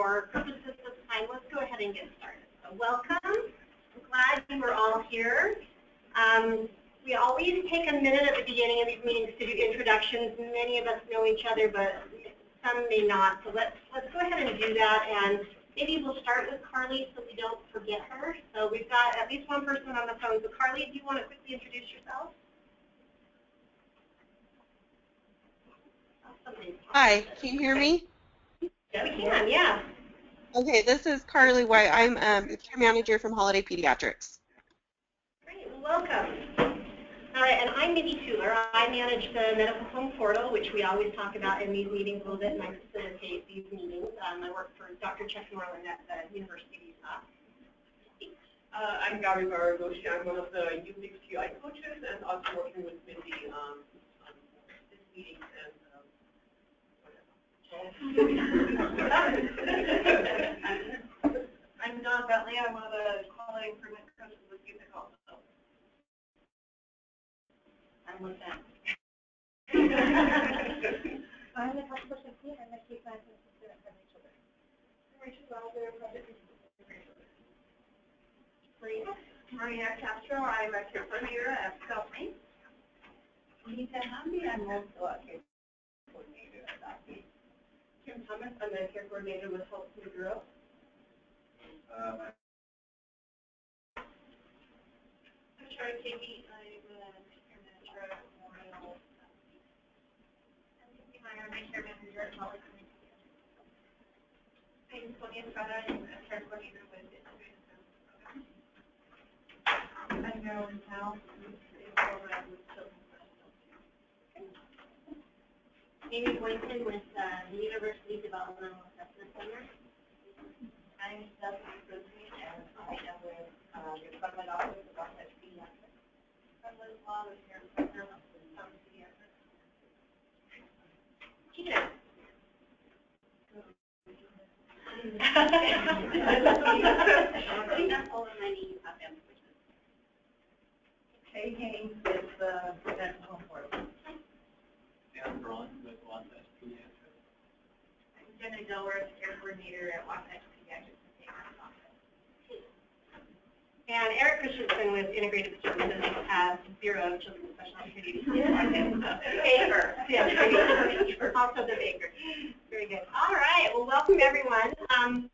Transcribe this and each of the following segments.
for purposes of time, let's go ahead and get started. So welcome. I'm glad you are all here. Um, we always take a minute at the beginning of these meetings to do introductions. Many of us know each other, but some may not. So let's let's go ahead and do that. And maybe we'll start with Carly so we don't forget her. So we've got at least one person on the phone. So Carly, do you want to quickly introduce yourself? Hi, can you hear me? Yeah, we can, yeah. Okay, this is Carly White. I'm um, the care manager from Holladay Pediatrics. Great, welcome. All right, and I'm Mindy Tueller. I manage the medical home portal, which we always talk about in these meetings a little bit, and I facilitate these meetings. Um, I work for Dr. Chuck Norlin at the University of Utah. Uh, I'm Gabby Baragoshi. I'm one of the UPXQI coaches and also working with Mindy um, on this meeting and whatever. I'm Dawn Bentley. I'm one of the quality improvement coaches with Youth also. I'm with them. I'm the health person here, I'm the case management assistant at Friendly Children. Rachel Wilder, project Maria. Maria Castro. I'm a care coordinator at South Main. Lisa Hamdi, I'm also a care coordinator at that. Kim Thomas. I'm the care coordinator with Health Food Bureau. Um, I'm Sharon Katie. I'm a care manager at Memorial. I'm Cindy Meyer, I'm a care manager at Holly Clinic. I'm Sonia Estrada. I'm a care coordinator with Integrated Services Program. I'm Marilyn Powell, I'm a program with Children's Special Amy Boynton with uh, the University Developmental Assessment Center. I'm Stephanie Frisbee, and I am with, uh, the Department Office of Offset Pediatrics. I'm Liz Law, partner of South Pediatrics. Been. Kay Haynes is the medical home portal. Braun with Wasatch Pediatrics. I'm Jenna Delworth, care coordinator at Wasatch Pediatrics and Parents And Eric Christensen with Integrated Services at Bureau of Children's Special Opportunities. Baker, yeah, also the Baker. Very good. All right, well, welcome everyone. Um,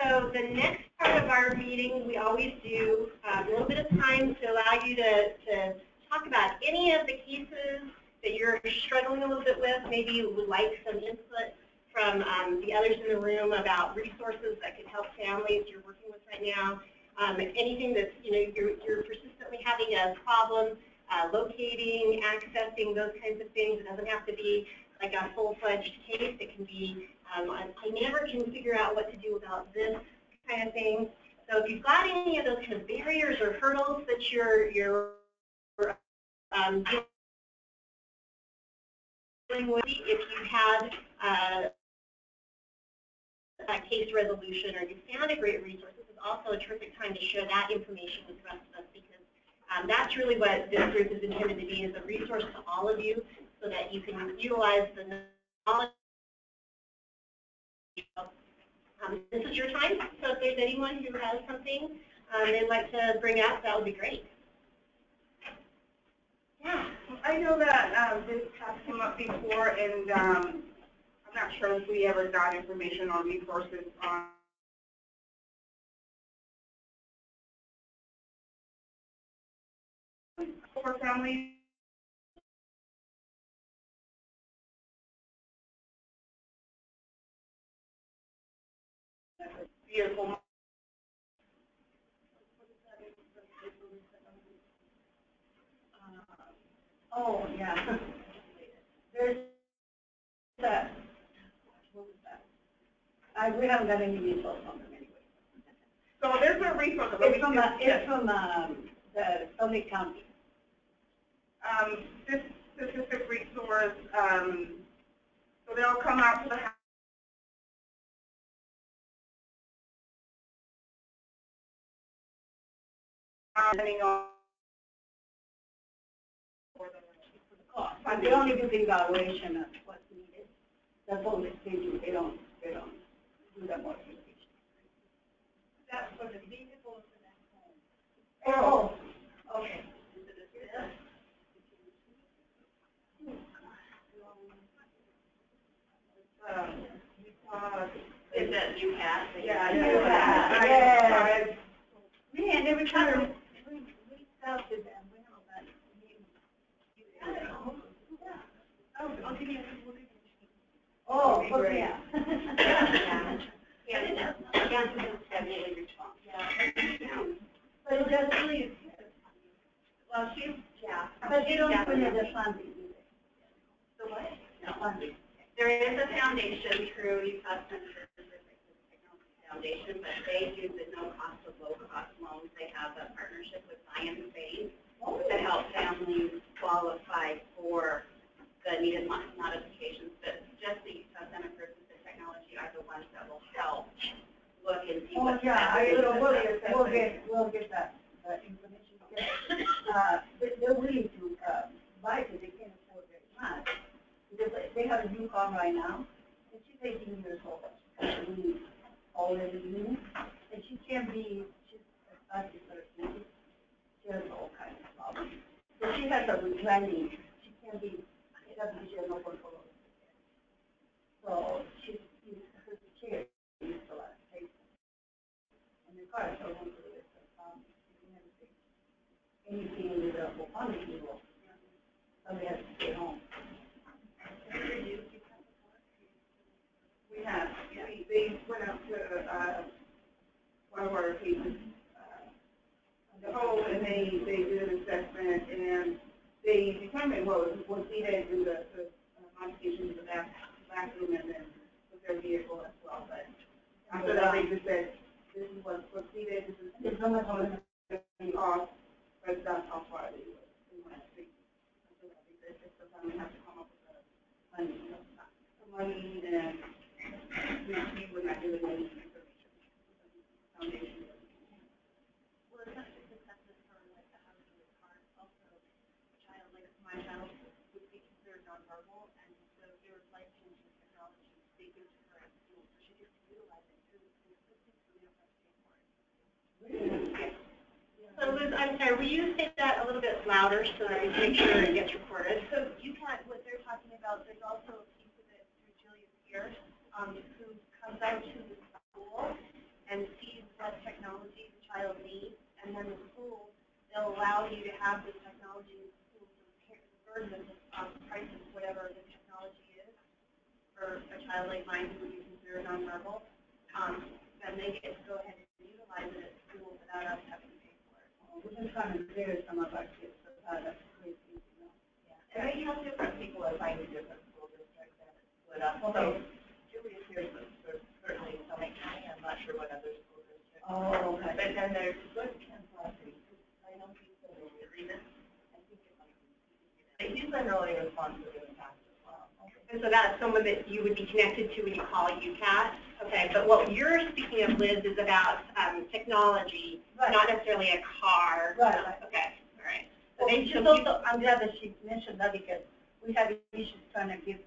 so the next part of our meeting, we always do um, a little bit of time to allow you to, to talk about any of the cases that you're struggling a little bit with. Maybe you would like some input from um, the others in the room about resources that could help families you're working with right now. Um, anything that's, you know, you're, you're persistently having a problem uh, locating, accessing, those kinds of things. It doesn't have to be like a full-fledged case. It can be, um, I, I never can figure out what to do about this kind of thing. So if you've got any of those kind of barriers or hurdles that you're, you're um, with, if you had uh, a case resolution or you found a great resource, this is also a terrific time to share that information with the rest of us because um, that's really what this group is intended to be, is a resource to all of you so that you can utilize the knowledge. Um, this is your time, so if there's anyone who has something um, they'd like to bring up, that would be great. Yeah. I know that um, this has come up before, and um, I'm not sure if we ever got information on resources on for families. Beautiful. Oh, yeah. There's that, what was that? I, we haven't got any results on them anyway. So there's a resource. It's from, uh, it's from, um, the Salt County. um, this specific resource, um, so they'll come out to the house. Depending on. Cost. But they only do the evaluation of what's needed. That's all they do. They don't, they don't do the modification. That's for the vehicle or for that home? Oh, Okay. Is? Um, uh, Is that UCAT? Yeah, yeah, I- yeah. I- man, every time we, we we have that. Oh, I'll give you, we'll give you. Oh, That'd be look, great. yeah. Yeah. Yeah, yeah, it's definitely responsible. Yeah. But it does really, Well, she's, yeah. but you don't put in the funding, do they? The what? The funding. There is a foundation through Utah Center for Technology Foundation, but they do the no-cost to low-cost loans. They have a partnership with Zions Bank to help families qualify for the needed modifications. But just the Utah Center for Assistive Technology are the ones that will help look and see Oh, what's. yeah, I, best. we'll, we'll get, we'll get that, that information. Uh, they, they're willing to, uh, buy it, they can't afford very much. Because they- have a new car right now, and she's eighteen years old, she's already new, and she can't be, she's a she has all kinds of problems. So she has a running, she can't be, she no control. So she's, her chair is a lot of. And the car, so one to the, um, say anything with the Obama people. So they have to stay home. We have, we, they went out to, uh, one of our cases, uh, the home, and they, they did an assessment, and they determined what was, needed in the, the uh, modifications of the bath, bathroom, and then with their vehicle as well, but after that, they just said, this is what's, what's needed, this is, There's so much on the cost, but that's how far they, went. They, so I think that it's sometimes we have to come up with the money, you the money, and we were not given any information. Foundation. Well, it's not just assessment for like the housing with cars, also a child, like my child would be considered nonverbal, and so there was life-changing technology they give to her at school, so she gets to utilize it through the school system, so we don't have to pay for it. So Liz, Sorry, will you say that a little bit louder so that we make sure it gets recorded? So you can't, what they're talking about, there's also a piece of it through Julia Spears, um, who comes out to the school and sees what technology the child needs, and then the school, they'll allow you to have this technology in the school, the burden of the, um, price of whatever the technology is for a child like mine who would be considered nonverbal, um, then they get to go ahead and utilize it at school without us having to pay for it. We've been trying to clear some of our kids, so great, you know. And they have different people assigned to different school districts and split up. Okay. Julius here, there's certainly Summit County, I'm not sure what other school districts. Oh, okay. But then there's good Kansas. I know people in Reno. I think it might be. He's been really responsive in the past as well. And so that's someone that you would be connected to when you call UCAT. Okay, but what you're speaking of, Liz, is about um, technology, Right. not necessarily a car. Right, right. Okay, all right. So Well, she's also, I'm glad that she mentioned that because we have issues trying to give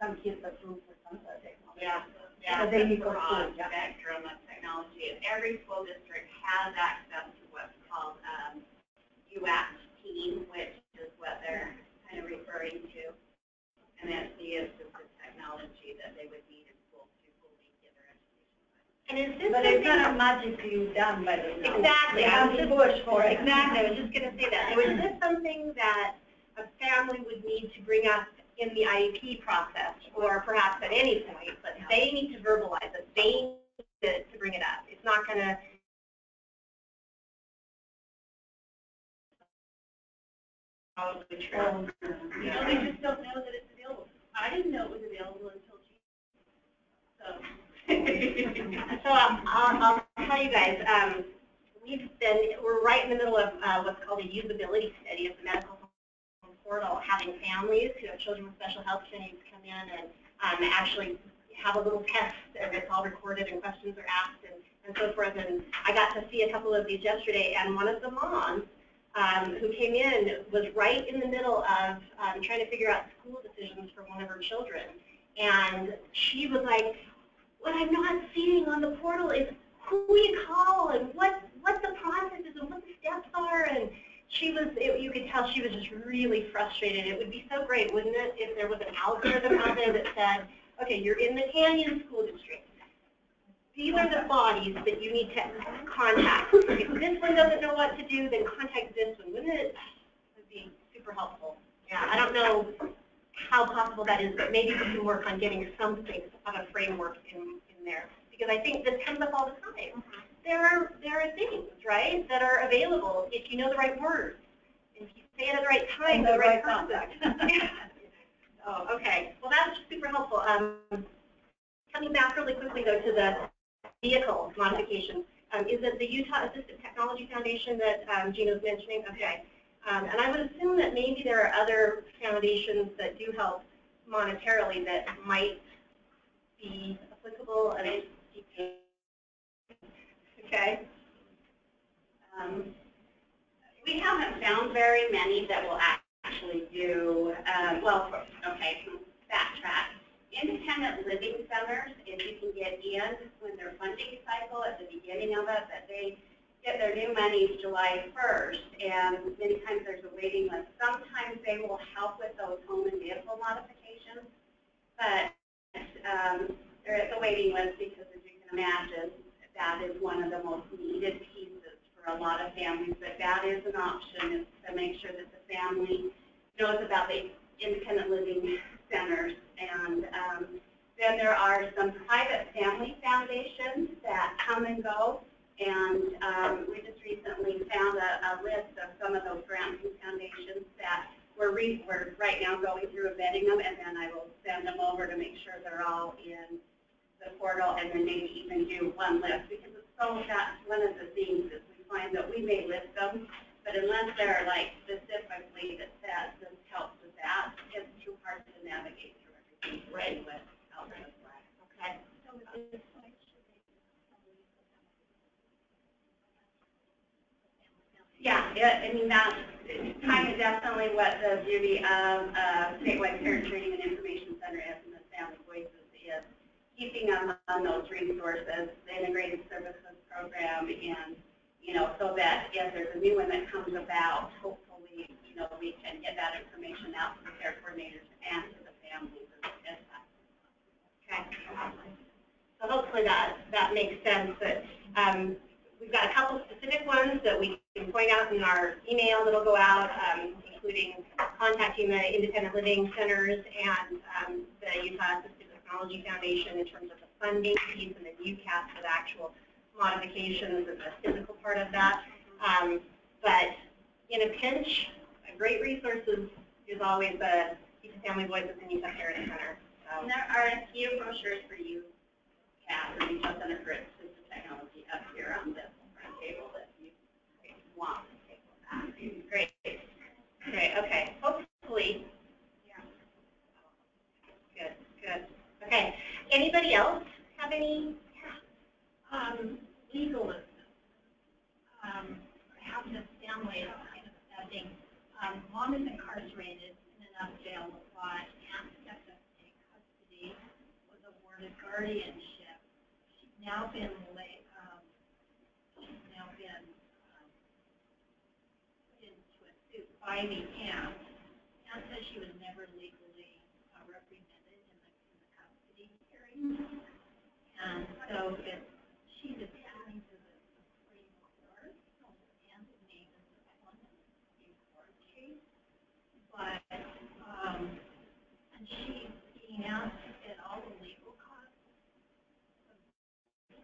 some kids approved for some of the technology. Yeah, yeah. So they need to go broad through, yeah. Spectrum of technology, and every school district has access to what's called, um, UAC team, which is what they're kind of referring to. And that's the assistive technology that they would need in school to fully get their education. And is this But it's something- not magically done by the. Exactly. They I have was to just- push for it. Exactly, I was just gonna say that. So is this something that a family would need to bring up in the IEP process, or perhaps at any point, but they need to verbalize it, they need to, to bring it up. It's not gonna. Probably true. Um, You know, they just don't know that it's available. I didn't know it was available until she, so. So I'll, I'll I'll tell you guys, um, we've been, we're right in the middle of, uh, what's called a usability study of the medical portal, having families who have children with special health needs come in and, um, actually have a little test, and it's all recorded and questions are asked and, and so forth. And I got to see a couple of these yesterday, and one of the moms, um, who came in was right in the middle of, um, trying to figure out school decisions for one of her children. And she was like, what I'm not seeing on the portal is who you call and what, what the process is and what the steps are. And she was, it, you could tell she was just really frustrated. It would be so great, wouldn't it, if there was an algorithm out there that said, okay, you're in the Canyon School District. These are the bodies that you need to contact. If this one doesn't know what to do, then contact this one. Wouldn't it be super helpful? Yeah, I don't know how possible that is, but maybe we can work on getting something of a framework in, in there. Because I think this comes up all the time. There are, there are things, right, that are available if you know the right words. If you say it at the right time, the the right right person. Oh, okay. Well, that's super helpful. Um, coming back really quickly though to the vehicle modification, um, is it the Utah Assistive Technology Foundation that um, Gino's mentioning? Okay. Um, and I would assume that maybe there are other foundations that do help monetarily that might be applicable. And okay. Um, we haven't found very many that will actually do, um, well, okay, backtrack. Independent living centers, if you can get in when their funding cycle at the beginning of it, that they get their new monies July 1st, and many times there's a waiting list. Sometimes they will help with those home and vehicle modifications, but um, there is a waiting list because, as you can imagine, that is one of the most needed pieces for a lot of families, but that is an option, is to make sure that the family knows about the independent living centers. And um, then there are some private family foundations that come and go. And um, we just recently found a, a list of some of those granting foundations that we're, re- we're right now going through and vetting them, and then I will send them over to make sure they're all in the portal, and then maybe even do one list, because it's so, that's one of the things is we find that we may list them, but unless they're like specifically that says this helps with that, it's too hard to navigate through everything Right. with out there. Yeah, yeah, I mean, that's kind of definitely what the beauty of uh, statewide parent training and information center is and the family voices is keeping them on those resources, the integrated services program, and, you know, so that if there's a new one that comes about, hopefully, you know, we can get that information out to care coordinators and to the families as fast Okay. So hopefully that, that makes sense, that, um, we've got a couple specific ones that we can point out in our email that'll go out, um, including contacting the independent living centers and, um, the Utah Assistive Technology Foundation in terms of the funding piece and then UCAT for the actual modifications and the physical part of that. Um, but in a pinch, a great resource is, is always the Utah Family Voices and Utah Parent Center. So. And there are a few brochures for you, Kat, or Utah Center for Assistive Technology up here on this front table if you want to take at. Great. Great, okay. Hopefully, yeah. Good, good. Okay. Anybody else have any? Yeah. Um, legalism. Um, perhaps this family kind of setting. Um, mom is incarcerated in an jail a lot. Aunt stepped up to take custody, was awarded guardianship. Now been um, now been, um, put into a suit by the aunt. Aunt says she was never legally uh, represented in the, in the custody hearing. And so it's she's appealing to the Supreme Court, so Ann's name is appellant in the Supreme Court case. But, um, and she's being asked to get all the legal costs,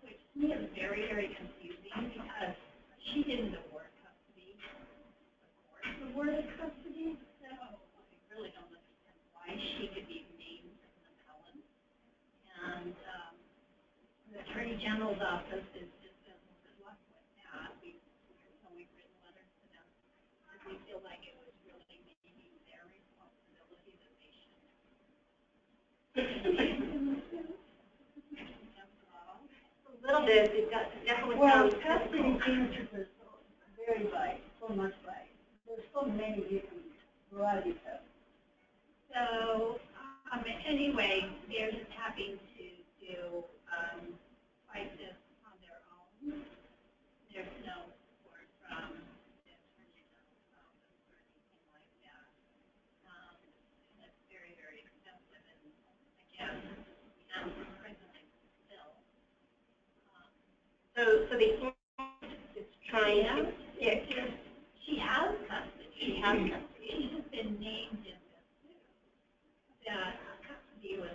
which to me is very, very confusing because she didn't award custody. The court awarded custody, so I really don't understand why she could be named as an appellant. And, um, the Attorney General's office is just been good luck with that. We, so we've written letters to them, because we feel like it was really maybe their responsibility that they should. A little bit, it does- definitely Well, sounds. custody cases are so, very wide, so much wide. There's so many different varieties of. So, um, anyway, they're just happy to do, um, crisis on their own. There's no support from the attorney's office or anything like that. Um, and it's very, very expensive. And again, beyond the prison. Um, so, so the aunt is trying yeah. to. Yeah. She has custody. She has custody. She has been named in this suit. That custody was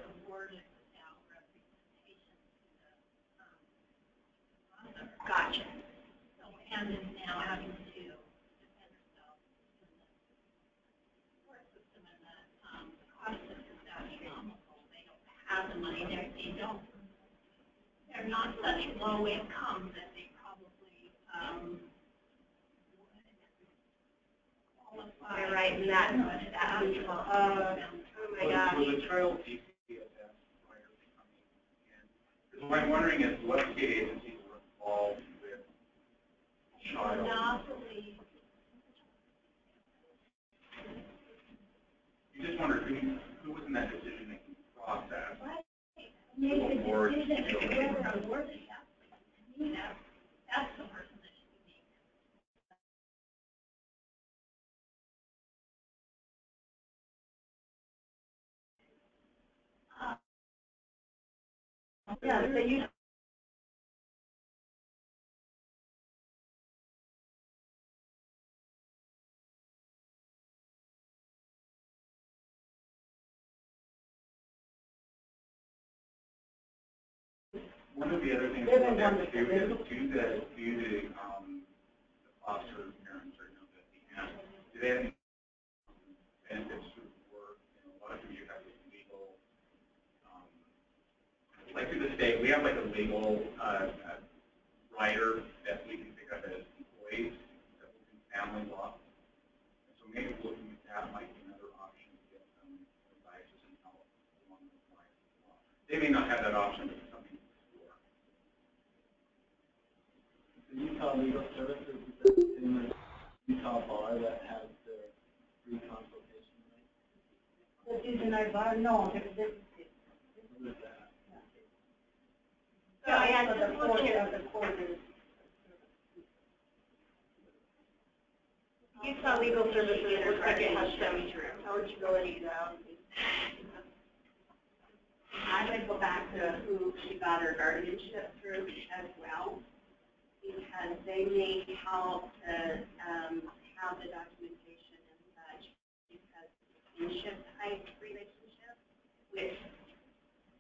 Gotcha. So Anne is now having to defend herself in the court system and the, um, cost of is astronomical. They don't have the money, they're, they don't, they're not such low income that they probably, um, would qualify. Right in that, that, uh, oh my gosh. Will the child DCFS prior to coming in? Because what I'm wondering is what state agencies involved with child? You just wonder who, who was in that decision-making process? make a Award. decision whether a worthy applicant. To me, that's, that's the person that should be. Uh, Yeah, so you, One of the other things to They're the look at ones that- too is do the, do the, um, the foster parents or, you know, the, do they have any benefits through work? You know, a lot of you have this legal, um, like through the state, we have like a legal, uh, uh, rider that we can pick up as employees that will do family law. So maybe looking at that might be another option to get some advice and help along those lines as well. They may not have that option, but it's something to explore. The Utah Legal Services is the same as Utah Bar that has their free consultation rate. the seasonal bar, no, this, this is. What is that? So, yeah, For the just court, looking at the court is. Utah Legal Services, looks like it has some eligibility though. I would go back to who she got her guardianship through as well, because they may help to, um, have the documentation and such, because a kinship type relationship, which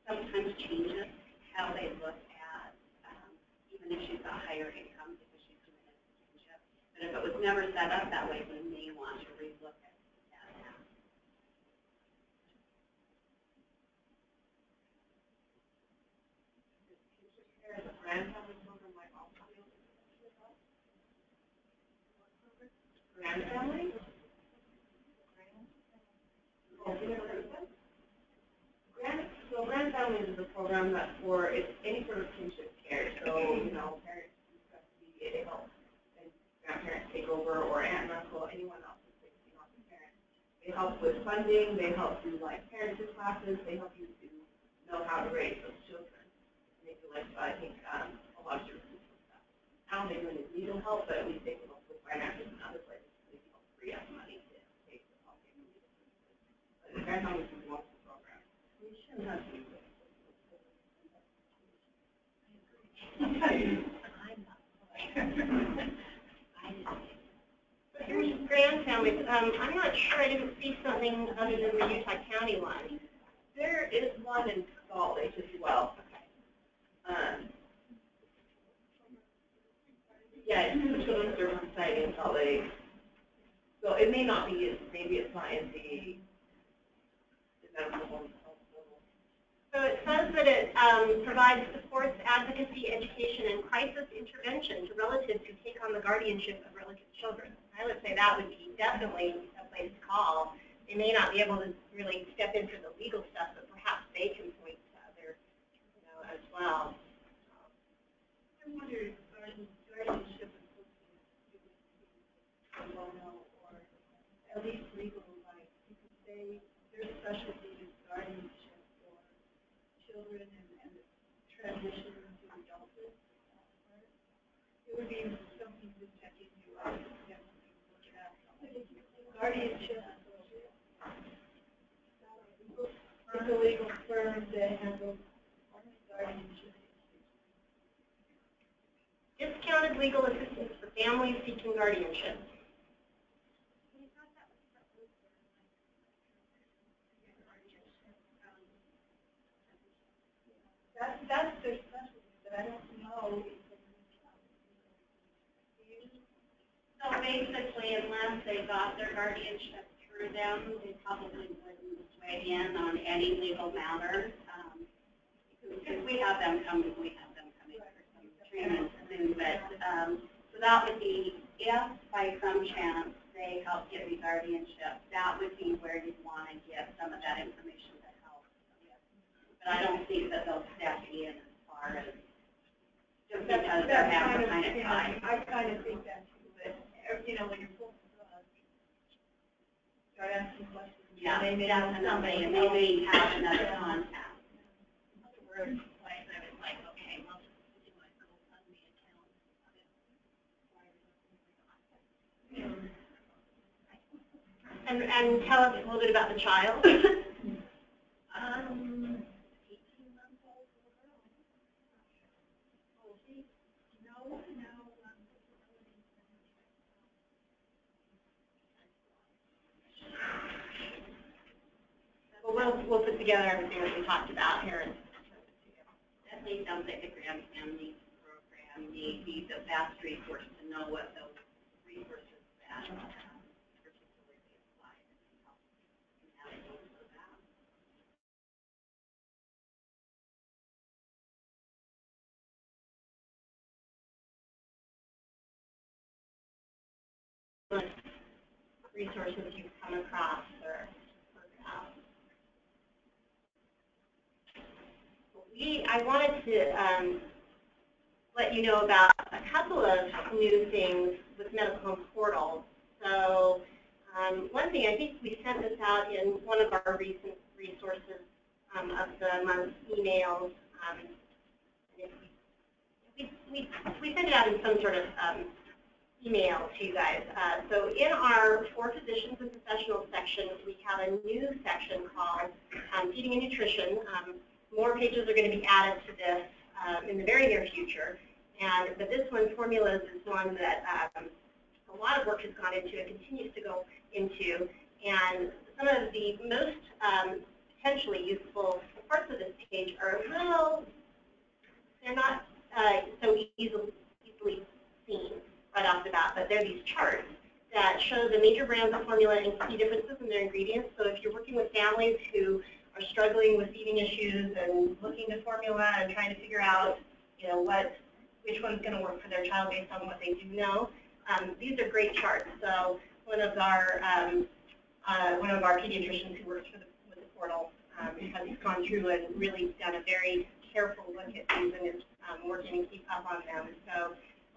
sometimes changes how they look at, um, even if she's got higher income, because she's doing a kinship. But if it was never set up that way, we may want to relook at that now. Grandfather program like also be able to do that? Grandfamily? Grand, so grandfamily is a program that for, it's any sort of kinship care, so, you know, parents custody, they help, and grandparents take over, or aunt and uncle, anyone else who's taking off the parent. They help with funding, they help do like parenting classes, they help you to know how to raise those children make your life, I think, um, a lot of services stuff. I don't think we need legal help, but at least they can help with finances and other places, money to pay for all the program. To. I'm not. I didn't. So here's grand families, um, I'm not sure, I didn't see something other than the Utah County one. There is one in Salt Lake as well. Um, yeah, it's the Children's Service Society in Salt Lake. So it may not be, maybe it's not in the, the medical home. So it says that it, um, provides supports, advocacy, education, and crisis intervention to relatives who take on the guardianship of relative children. I would say that would be definitely a place to call. They may not be able to really step into the legal stuff, but perhaps they can point to other, you know, as well. I wonder if guardian- guardianship is something pro bono or at least legal advice, because they, their specialty is guardianship for children and, and transition into adulthood. It would be something to check into, I would definitely look at. Guardianship. It's a legal firm that handles guardianship. Discounted legal assistance for families seeking guardianship. That's, that's their specialty, but I don't know. So basically, unless they got their guardianship through them, they probably wouldn't weigh in on any legal matters. Um, Because we have them come, we have them coming for some treatment soon, but, um, so that would be if by some chance they help get me guardianship, that would be where you'd want to get some of that information. But I don't think that they'll step in as far as, just That's, because they're that's having kind of, kind of yeah, time. I kind of think that too, but, uh, you know, when you're full, uh, start asking questions. Yeah, they may definitely, somebody and they may have another contact. Other words, like, I was like, okay, well, just do my GoFundMe account. And, and tell us a little bit about the child. Um, eighteen months old little girl. Oh, she, no, no, um, disability. Well, we'll, put together everything that we talked about here Definitely sounds like the Grand Family Program may be the best resource to know what those resources that um, particularly apply that. resources you've come across or heard about. We, I wanted to um, let you know about a couple of new things with Medical Home Portal. So um, one thing, I think we sent this out in one of our recent resources um, of the month emails. Um, we, we, we sent it out in some sort of um, email to you guys. Uh, so in our for physicians and professionals section, we have a new section called um, feeding and nutrition. More pages are going to be added to this um, in the very near future. And but this one, formulas, is one that um, a lot of work has gone into and continues to go into. And some of the most um, potentially useful parts of this page are a little, they're not uh, so easily, easily seen right off the bat, but they're these charts that show the major brands of formula and key differences in their ingredients. So if you're working with families who are struggling with eating issues and looking to formula and trying to figure out, you know, what, which one's going to work for their child based on what they do know, um, these are great charts. So one of our um, uh, one of our pediatricians who works for the, with the portal um, has gone through and really done a very careful look at these and is um, working to keep up on them. So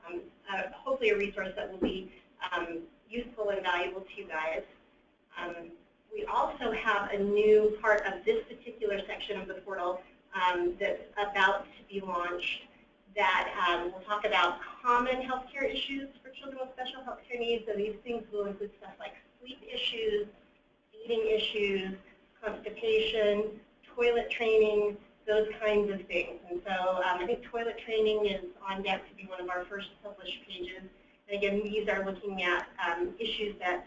um, uh, hopefully a resource that will be um, useful and valuable to you guys. Um, we also have a new part of this particular section of the portal um, that's about to be launched that um, will talk about common healthcare issues for children with special healthcare needs. So these things will include stuff like sleep issues, eating issues, constipation, toilet training, those kinds of things. And so um, I think toilet training is on deck to be one of our first published pages. And again, these are looking at um, issues that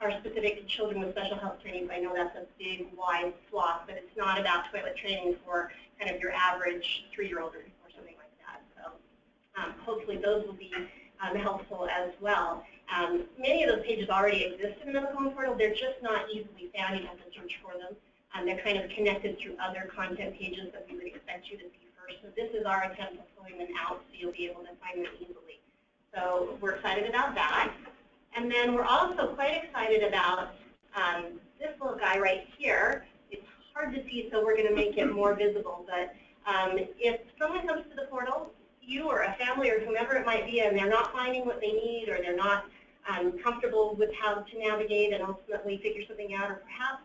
are specific to children with special health training. I know that's a big, wide swath, but it's not about toilet training for kind of your average three-year-old or, or something like that. So um, hopefully those will be um, helpful as well. Um, many of those pages already exist in the Medical Home Portal. They're just not easily found. You have to search for them. Um, they're kind of connected through other content pages that we would expect you to see first. So this is our attempt at pulling them out so you'll be able to find them easily. So we're excited about that. And then we're also quite excited about um, this little guy right here. It's hard to see, so we're going to make it more visible. But um, if someone comes to the portal, you or a family or whomever it might be, and they're not finding what they need or they're not um, comfortable with how to navigate and ultimately figure something out, or perhaps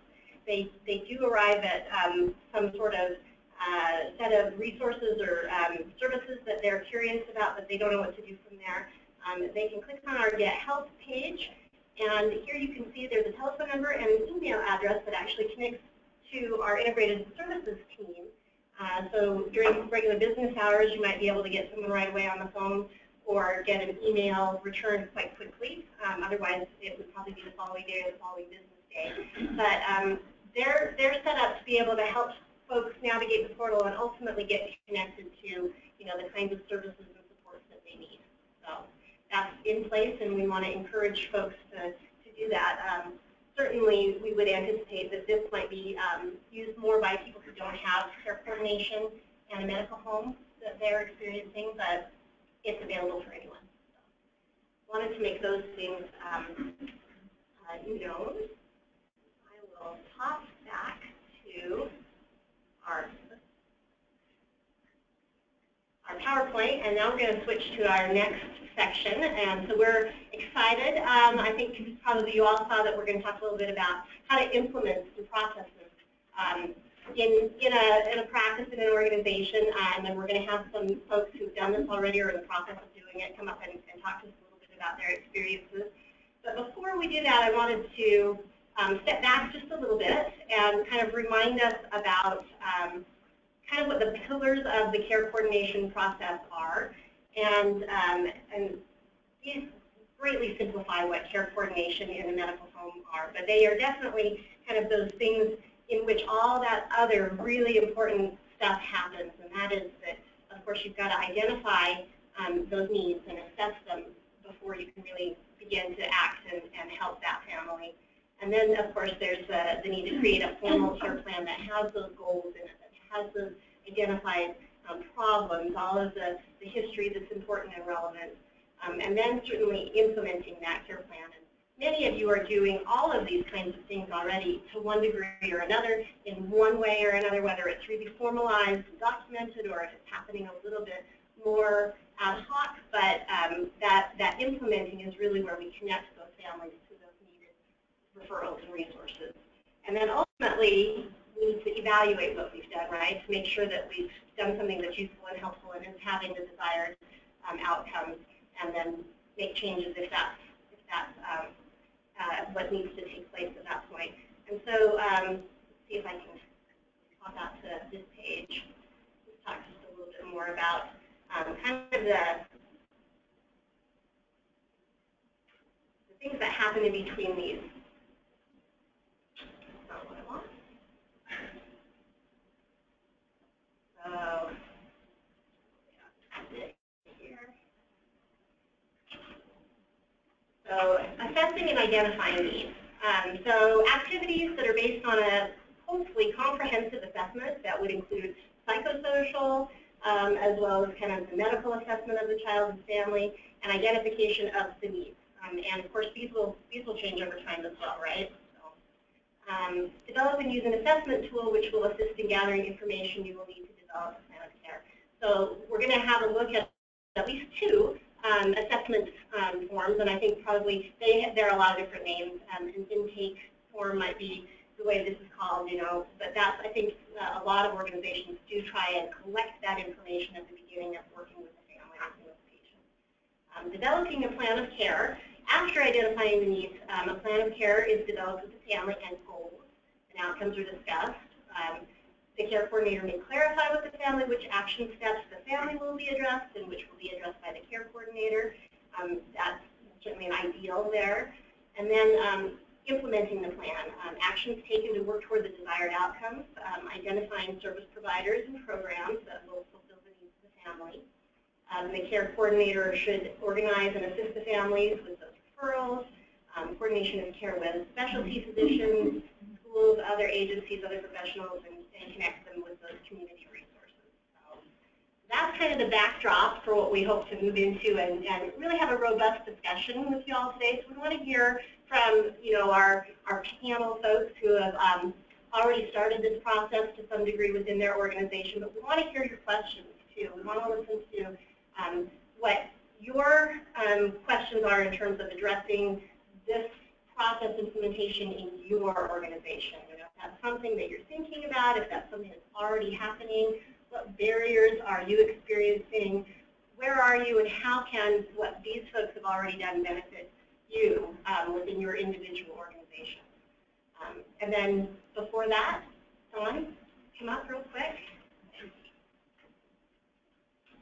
they, they do arrive at um, some sort of uh, set of resources or um, services that they're curious about, but they don't know what to do from there. Um, they can click on our Get Help page, and here you can see there's a telephone number and an email address that actually connects to our integrated services team. Uh, so during regular business hours, you might be able to get someone right away on the phone or get an email returned quite quickly. Um, otherwise, it would probably be the following day or the following business day. But um, they're, they're set up to be able to help folks navigate the portal and ultimately get connected to, you know, the kinds of services and supports that they need. So that's in place, and we want to encourage folks to, to do that. Um, certainly, we would anticipate that this might be um, used more by people who don't have care coordination and a medical home that they're experiencing, but it's available for anyone. So, wanted to make those things um, uh, known. I will pop back to our our PowerPoint, and now we're going to switch to our next section. And so we're excited. Um, I think probably you all saw that we're going to talk a little bit about how to implement some processes um, in, in, a, in a practice in an organization. Uh, and then we're going to have some folks who've done this already or in the process of doing it come up and, and talk to us a little bit about their experiences. But before we do that, I wanted to um, step back just a little bit and kind of remind us about um, kind of what the pillars of the care coordination process are. And, um, and these greatly simplify what care coordination in the medical home are. But they are definitely kind of those things in which all that other really important stuff happens. And that is that, of course, you've got to identify um, those needs and assess them before you can really begin to act and, and help that family. And then, of course, there's the, the need to create a formal care plan that has those goals in it, those identified um, problems, all of the, the history that's important and relevant, um, and then certainly implementing that care plan. And many of you are doing all of these kinds of things already to one degree or another, in one way or another, whether it's really formalized, documented, or if it's happening a little bit more ad hoc, but um, that, that implementing is really where we connect those families to those needed referrals and resources. And then ultimately, need to evaluate what we've done, right, to make sure that we've done something that's useful and helpful and is having the desired um, outcomes, and then make changes if that's, if that's um, uh, what needs to take place at that point. And so, um, see if I can pop out to this page. Let's talk just a little bit more about um, kind of the, the things that happen in between these. Not what I want. So. So, assessing and identifying needs. Um, so, activities that are based on a hopefully comprehensive assessment that would include psychosocial, um, as well as kind of the medical assessment of the child and family, and identification of the needs. Um, and of course, these will, these will change over time as well, right? So, um, develop and use an assessment tool which will assist in gathering information you will need to a plan care. So we're going to have a look at at least two um, assessment um, forms, and I think probably they, there are a lot of different names. Um, an intake form might be the way this is called, you know, but that's, I think, uh, a lot of organizations do try and collect that information at the beginning of working with the family and with the patient. Um, developing a plan of care. After identifying the needs, um, a plan of care is developed with the family and goals and outcomes are discussed. Um, the care coordinator may clarify with the family which action steps the family will be addressed and which will be addressed by the care coordinator. Um, that's certainly an ideal there. And then um, implementing the plan, um, actions taken to work toward the desired outcomes, um, identifying service providers and programs that will fulfill the needs of the family. Um, the care coordinator should organize and assist the families with those referrals, um, coordination of care with specialty physicians, schools, other agencies, other professionals, and, and connect them with those community resources. So that's kind of the backdrop for what we hope to move into and, and really have a robust discussion with you all today. So we want to hear from you know our our panel folks who have um, already started this process to some degree within their organization, but we want to hear your questions too. We want to listen to um, what your um, questions are in terms of addressing this process implementation in your organization. You know, if that's something that you're thinking about, if that's something that's already happening, what barriers are you experiencing? Where are you, and how can what these folks have already done benefit you um, within your individual organization. Um, and then before that, Dawn, come up real quick.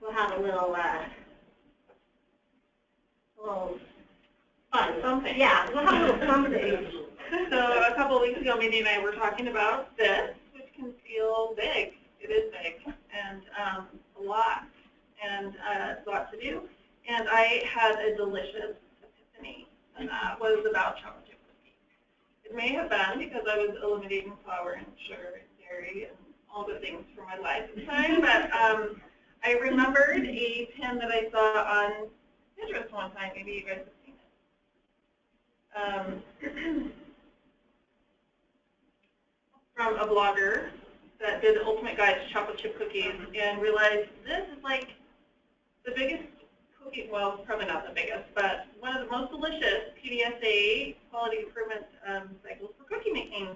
We'll have a little uh, little Fun, something. Yeah, we'll have a little someday. So a couple weeks ago, Mindy and I were talking about this, which can feel big. It is big and um, a lot and uh, a lot to do. And I had a delicious epiphany, and that was about chocolate chip cookies. It may have been because I was eliminating flour and sugar and dairy and all the things from my life at the time, but um, I remembered a pin that I saw on Pinterest one time. Maybe you guys have seen it. Um, from a blogger that did the ultimate guide to chocolate chip cookies and realized this is like the biggest cookie, well, probably not the biggest, but one of the most delicious PDSA quality improvement um, cycles for cookie making.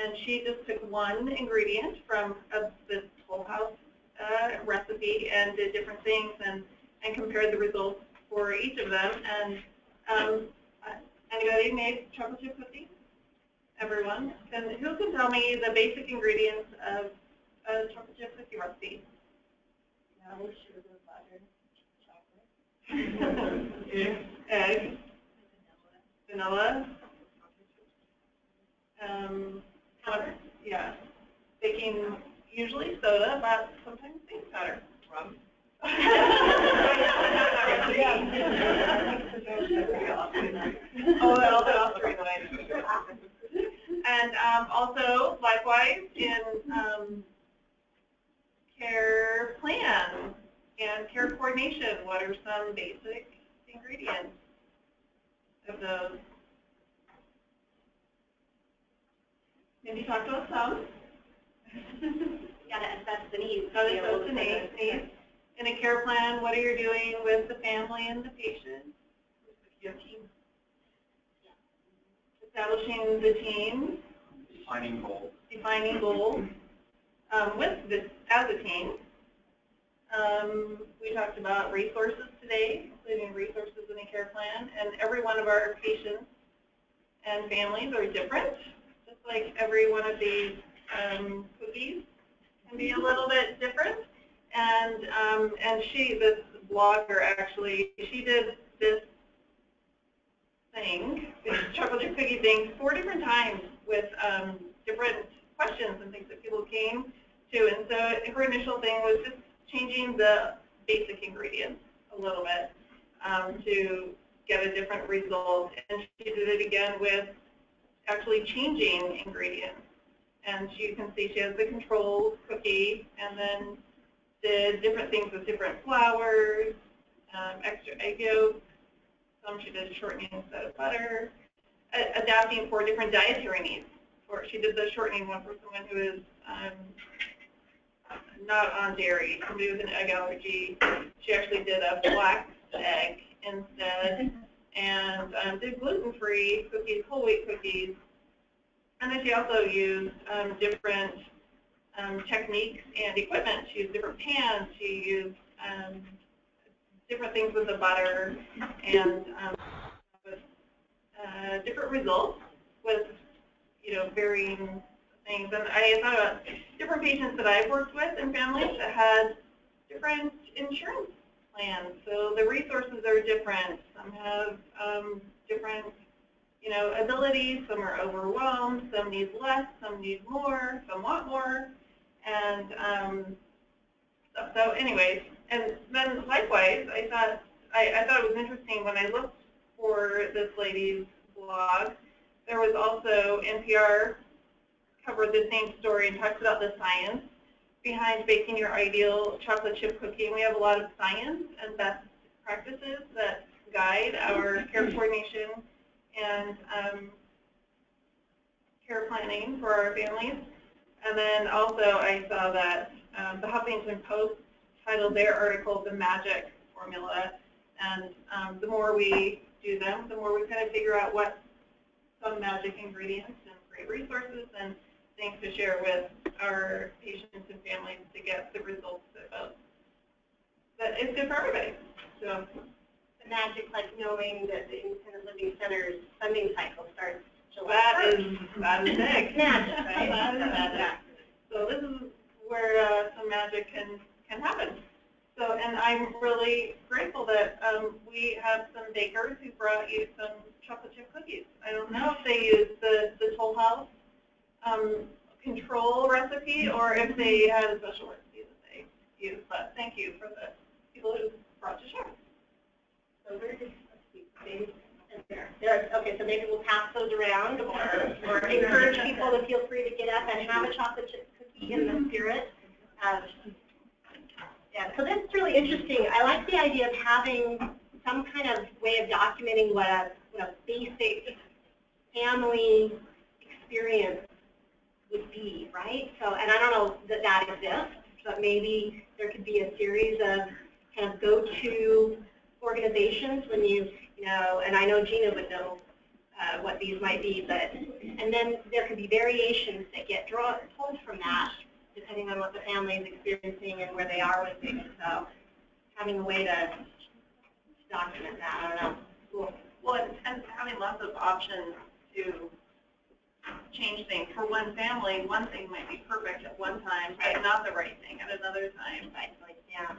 And she just took one ingredient from uh, the Toll House uh, recipe and did different things and, and compared the results for each of them. And um, anybody made chocolate chip cookies? Everyone. And who can tell me the basic ingredients of a chocolate chip cookie recipe? No, sugar, butter, chocolate. Egg, vanilla, um, powder, yeah. Baking, usually soda, but sometimes baking powder. Rum. Oh, that'll, that'll three that I know. And um, also, likewise, in um, care plan and care coordination, what are some basic ingredients of those? Mindy talked about some. Gotta assess the needs. How to to assess to the needs, needs. In a care plan, what are you doing with the family and the patient? Team. Establishing the team, Defining goals. defining goals um, with this as a team. Um, we talked about resources today, including resources in a care plan, and every one of our patients and families are different, just like every one of these um, cookies can be a little bit different. And um, and she, this blogger actually, she did this thing, this chocolate chip cookie thing, four different times with um, different questions and things that people came to. And so her initial thing was just changing the basic ingredients a little bit um, to get a different result. And she did it again with actually changing ingredients. And you can see she has the control cookie and then did different things with different flours, um, extra egg yolks, some she did shortening instead of butter, adapting for different dietary needs. For she did the shortening one for someone who is um, not on dairy, somebody with an egg allergy. She actually did a flax egg instead, and um, did gluten-free cookies, whole wheat cookies. And then she also used um, different um, techniques and equipment. She used different pans. She used um, different things with the butter and um, with uh, different results with, you know, varying things. And I thought about different patients that I've worked with and families that had different insurance plans. So the resources are different. Some have um, different, you know, abilities. Some are overwhelmed. Some need less. Some need more. Some want more. And um, so, so anyways, and then likewise, I thought I, I thought it was interesting when I looked for this lady's blog. There was also NPR covered the same story and talks about the science behind baking your ideal chocolate chip cookie. And we have a lot of science and best practices that guide our care coordination and um, care planning for our families. And then also I saw that um, the Huffington Post titled their article, The Magic Formula. And um, the more we do them, the more we kind of figure out what some magic ingredients and great resources and things to share with our patients and families to get the results that, uh, that is good for everybody. So The magic, like knowing that the independent living center's funding cycle starts July that 1st. is, that is big. Magic, right? That is magic. So this is where uh, some magic can, can happen. So, and I'm really grateful that, um, we have some bakers who brought you some chocolate chip cookies. I don't know if they used the, the Toll House, um, control recipe or if they had a special recipe that they used, but thank you for the people who brought to share. So did, let's there, there, okay, so maybe we'll pass those around or, or encourage people to feel free to get up and have a chocolate chip cookie in the spirit of, yeah, so this is really interesting. I like the idea of having some kind of way of documenting what a, what a basic family experience would be, right? So, and I don't know that that exists, but maybe there could be a series of kind of go-to organizations when you, you know, and I know Gina would know uh, what these might be, but, and then there could be variations that get drawn, pulled from that, depending on what the family is experiencing and where they are with things. So having a way to document that, I don't know. Cool. Well, and and having lots of options to change things. For one family, one thing might be perfect at one time, but not the right thing at another time. Right, like, yeah.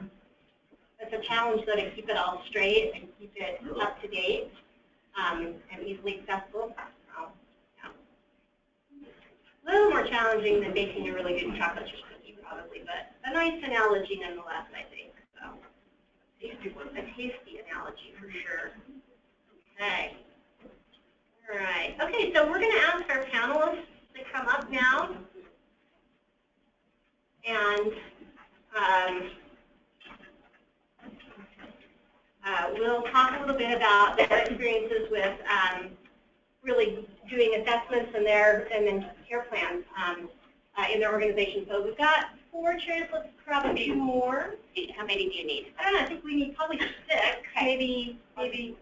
It's a challenge though to keep it all straight and keep it up to date, um, and easily accessible. A little more challenging than baking a really good chocolate chip cookie probably, but a nice analogy nonetheless, I think, so. A tasty analogy for sure. Okay. All right. Okay, so we're going to ask our panelists to come up now. And um, uh, we'll talk a little bit about their experiences with um, really doing assessments and their and then care plans um, uh, in their organization. So we've got four chairs. Let's grab two more. How many do you need? I don't know. I think we need probably six. Maybe, maybe.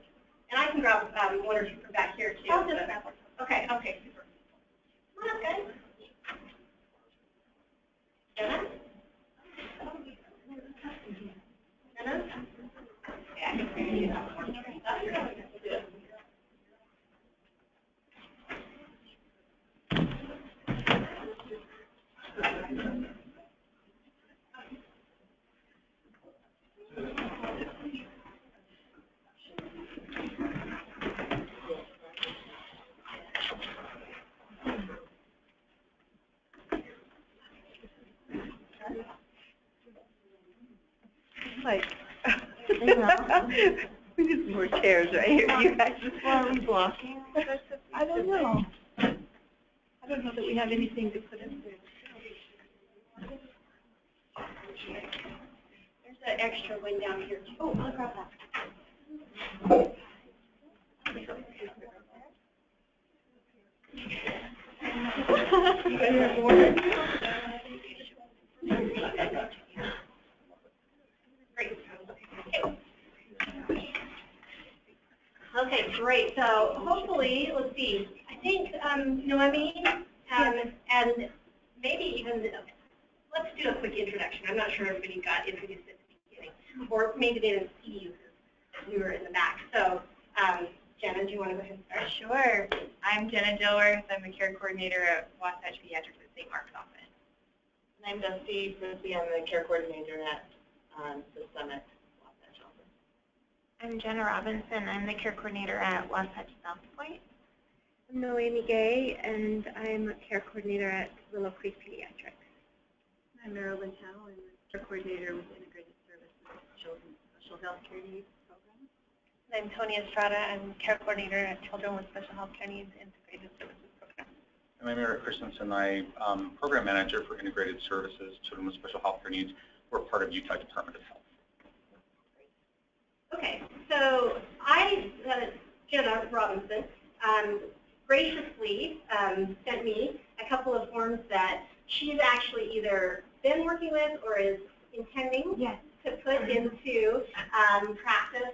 And I can grab um, one or two from back here too. I'll just grab one. Okay. Okay. Super. Come on up, guys. Jenna? Jenna? Yeah, I can hear you good. Like, we need some more chairs, right? here. You um, guys. Well, are we blocking? I don't know. I don't know that we have anything to put in there. There's an extra one down here too. Oh, I'll grab that. You guys have more? Great. Okay, great. So hopefully, let's see, I think, um, Noemi, um, and maybe even, let's do a quick introduction. I'm not sure everybody got introduced at the beginning, or maybe they didn't see you because we were in the back. So, um, Jenna, do you want to go ahead and start? Sure. I'm Jenna Dilworth. I'm a care coordinator at Wasatch Pediatrics at St. Mark's office. And I'm Dusty Frisbee, I'm the care coordinator at, um, the Summit Wasatch office. I'm Jenna Robinson. I'm the care coordinator at Wasatch South Point. I'm Noemi Gay, and I'm a care coordinator at Willow Creek Pediatrics. I'm Marilyn Howe, I'm the care coordinator with Integrated Services Children's Special Health Care Needs Program. I'm Tony Estrada, I'm care coordinator at Children with Special Health Care Needs Integrated Services Program. And I'm Eric Christensen. I um, program manager for Integrated Services, Children with Special Health Care Needs. We're part of Utah Department of Health. Okay, so I, uh, Jenna Robinson, um, graciously um, sent me a couple of forms that she's actually either been working with or is intending Yes. to put into um, practice,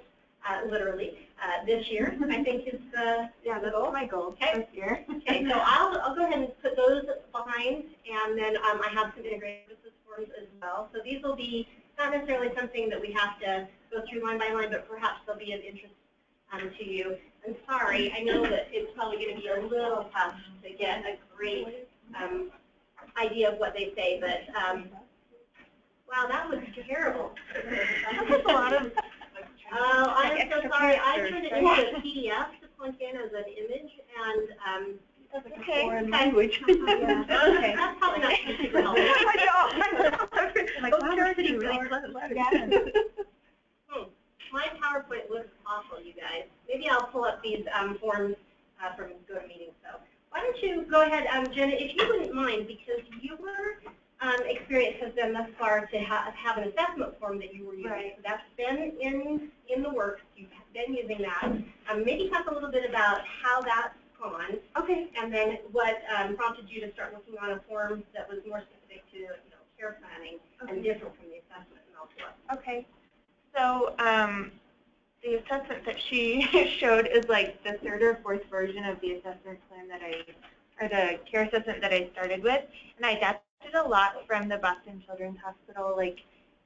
uh, literally, uh, this year, I think is the Yeah, the goal. my goal Okay. this year. Okay, so I'll, I'll go ahead and put those behind, and then um, I have some integrated services forms as well. So these will be not necessarily something that we have to go through line by line, but perhaps they'll be of interest um, to you. I'm sorry, I know that it's probably going to be a little tough to get a great um, idea of what they say, but um, Wow, that was terrible. That's a lot of, Oh, I'm so sorry. I turned it into a PDF to plunk in as an image, and, okay. Foreign language. Yeah. Okay. that's probably not super helpful. I know, I know. Like, Those wow, characters these really are- close. Hmm. My PowerPoint looks awful, you guys. Maybe I'll pull up these um, forms uh, from GoToMeeting. So why don't you go ahead, um, Jenna, if you wouldn't mind, because your um, experience has been thus far to ha- have an assessment form that you were using. Right. So that's been in in the works. You've been using that. Um, maybe talk a little bit about how that's gone. Okay. And then what um, prompted you to start working on a form that was more specific to you know, care planning and different from the assessment and all that. Okay. So, um, the assessment that she showed is like the third or fourth version of the assessment plan that I, or the care assessment that I started with. And I adapted a lot from the Boston Children's Hospital, like,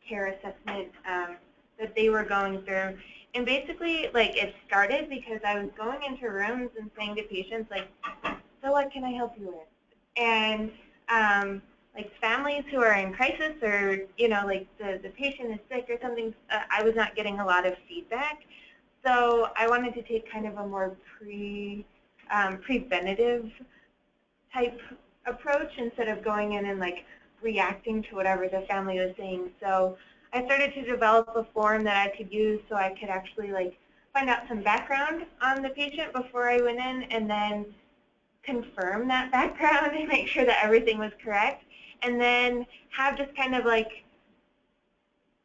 care assessment, um, that they were going through. And basically, like, it started because I was going into rooms and saying to patients, like, so what can I help you with? And, um, like families who are in crisis or, you know, like the, the patient is sick or something, uh, I was not getting a lot of feedback. So I wanted to take kind of a more pre, um, preventative type approach instead of going in and like reacting to whatever the family was saying. So I started to develop a form that I could use so I could actually like find out some background on the patient before I went in and then confirm that background and make sure that everything was correct and then have just kind of like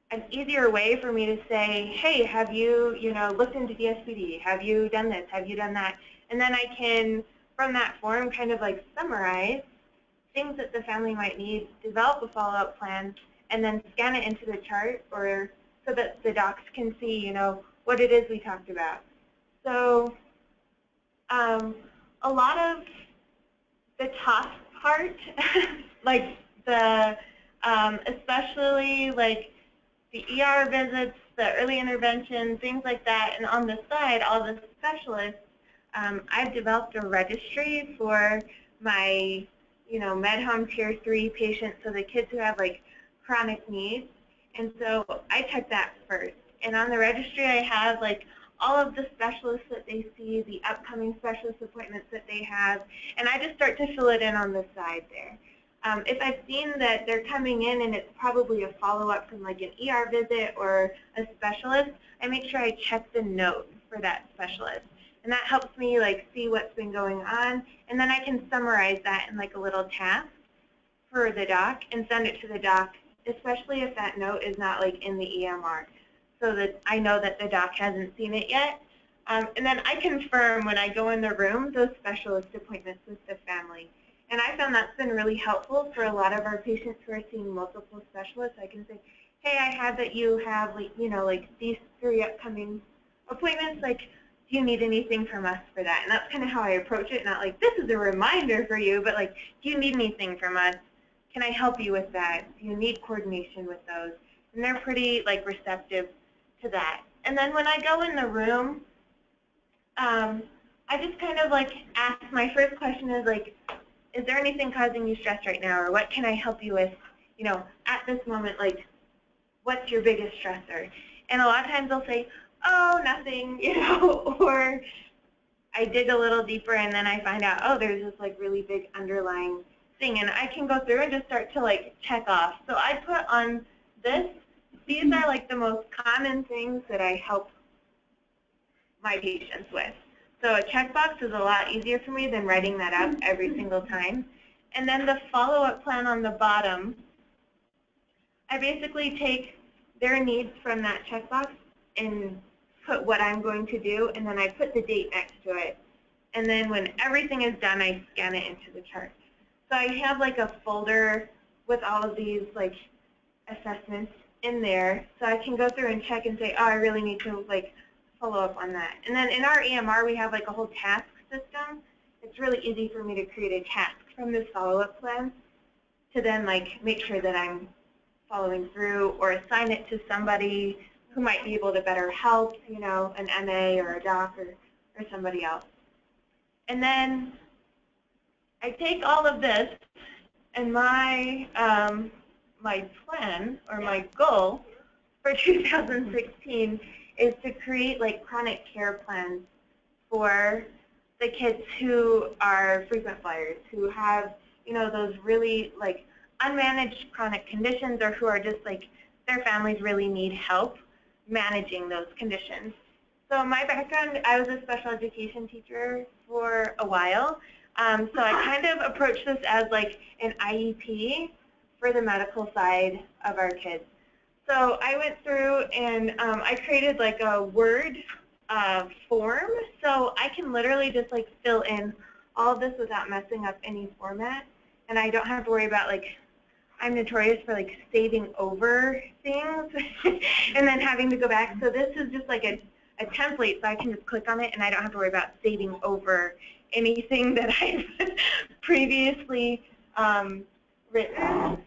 an easier way for me to say, hey, have you, you know, looked into DSPD? Have you done this? Have you done that? And then I can, from that form, kind of like summarize things that the family might need, develop a follow-up plan, and then scan it into the chart or so that the docs can see, you know, what it is we talked about. So um, a lot of the top part, like the, um, especially like the ER visits, the early intervention, things like that, and on the side, all the specialists, um, I've developed a registry for my, you know, MedHome Tier 3 patients, so the kids who have like chronic needs, and so I check that first. And on the registry, I have like all of the specialists that they see, the upcoming specialist appointments that they have, and I just start to fill it in on the side there. Um, if I've seen that they're coming in and it's probably a follow-up from like an ER visit or a specialist, I make sure I check the note for that specialist. And that helps me like see what's been going on, and then I can summarize that in like a little task for the doc and send it to the doc, especially if that note is not like in the EMR, so that I know that the doc hasn't seen it yet. Um, and then I confirm when I go in the room those specialist appointments with the family. And I found that's been really helpful for a lot of our patients who are seeing multiple specialists. I can say, hey, I have that you have, like, you know, like these three upcoming appointments. Like, do you need anything from us for that? And that's kind of how I approach it. Not like, this is a reminder for you, but like, do you need anything from us? Can I help you with that? Do you need coordination with those? And they're pretty, like, receptive to that. And then when I go in the room, um, I just kind of, like, ask, my first question is, like, is there anything causing you stress right now, or what can I help you with, you know, at this moment, like, what's your biggest stressor? And a lot of times they'll say, oh, nothing, you know, or I dig a little deeper and then I find out, oh, there's this, like, really big underlying thing, and I can go through and just start to, like, check off. So I put on this, these are, like, the most common things that I help my patients with. So a checkbox is a lot easier for me than writing that out every single time. And then the follow-up plan on the bottom, I basically take their needs from that checkbox and put what I'm going to do, and then I put the date next to it. And then when everything is done, I scan it into the chart. So I have like a folder with all of these like assessments in there, so I can go through and check and say, oh, I really need to like follow up on that. And then in our EMR, we have like a whole task system. It's really easy for me to create a task from this follow-up plan to then like make sure that I'm following through or assign it to somebody who might be able to better help, you know, an MA or a doc or, or somebody else. And then I take all of this and my um, my plan or my goal for 2016 is to create like chronic care plans for the kids who are frequent flyers, who have, you know, those really like unmanaged chronic conditions or who are just like their families really need help managing those conditions. So my background, I was a special education teacher for a while. Um, so I kind of approach this as like an IEP for the medical side of our kids. So I went through and um, I created like a Word uh, form. So I can literally just like fill in all of this without messing up any format. And I don't have to worry about like, I'm notorious for like saving over things and then having to go back. So this is just like a, a template so I can just click on it and I don't have to worry about saving over anything that I've previously um, written.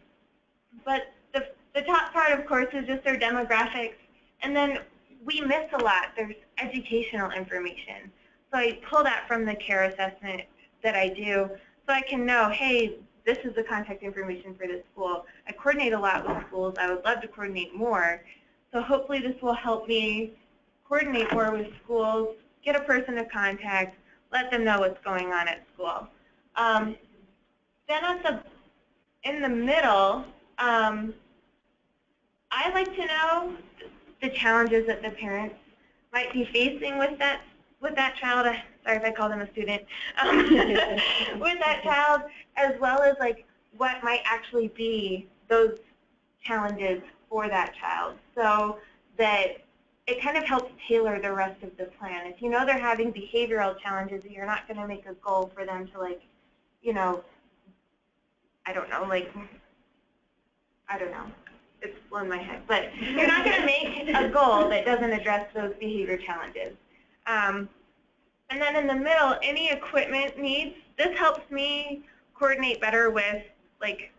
But the, the top part, of course, is just their demographics. And then we miss a lot. There's educational information. So I pull that from the care assessment that I do so I can know, hey, this is the contact information for this school. I coordinate a lot with schools. I would love to coordinate more. So hopefully this will help me coordinate more with schools, get a person to contact, let them know what's going on at school. Um, then at the, in the middle, um, I like to know the challenges that the parents might be facing with that with that child. Sorry if I call them a student. Um, with that child, as well as like what might actually be those challenges for that child, so that it kind of helps tailor the rest of the plan. If you know they're having behavioral challenges, you're not going to make a goal for them to like, you know, I don't know, like, I don't know it's blown my head. But you're not going to make a goal that doesn't address those behavior challenges. Um, and then in the middle, any equipment needs, this helps me coordinate better with like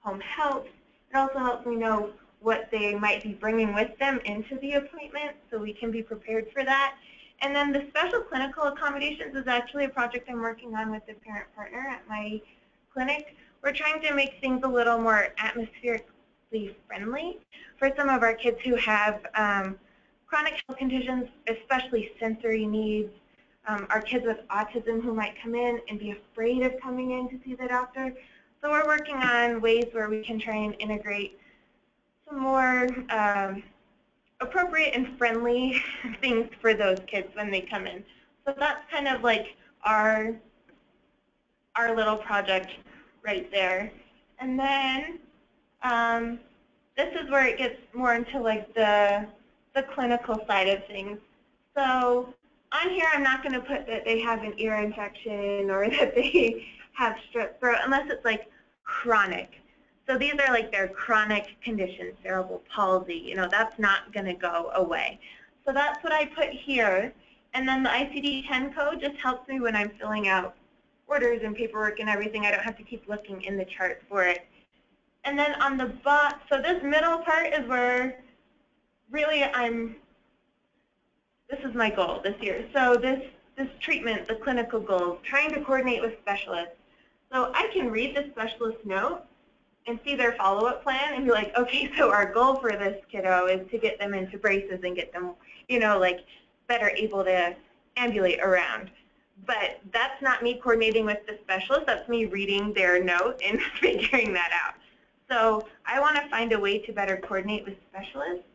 home health. It also helps me know what they might be bringing with them into the appointment so we can be prepared for that. And then the special clinical accommodations is actually a project I'm working on with the parent partner at my clinic. We're trying to make things a little more atmospheric friendly for some of our kids who have um, chronic health conditions, especially sensory needs. Um, our kids with autism who might come in and be afraid of coming in to see the doctor. So we're working on ways where we can try and integrate more um, appropriate and friendly things for those kids when they come in. So that's kind of like our our little project right there. And then um, this is where it gets more into like the, the clinical side of things. So on here, I'm not going to put that they have an ear infection or that they have strep throat unless it's like chronic. So these are like their chronic conditions, cerebral palsy. You know, that's not going to go away. So that's what I put here. And then the ICD-10 code just helps me when I'm filling out orders and paperwork and everything. I don't have to keep looking in the chart for it. And then on the bot, so this middle part is where really I'm, this is my goal this year. So this, this treatment, the clinical goals, trying to coordinate with specialists. So I can read the specialist note and see their follow-up plan and be like, okay, so our goal for this kiddo is to get them into braces and get them, you know, like better able to ambulate around. But that's not me coordinating with the specialist. That's me reading their note and figuring that out. So I want to find a way to better coordinate with specialists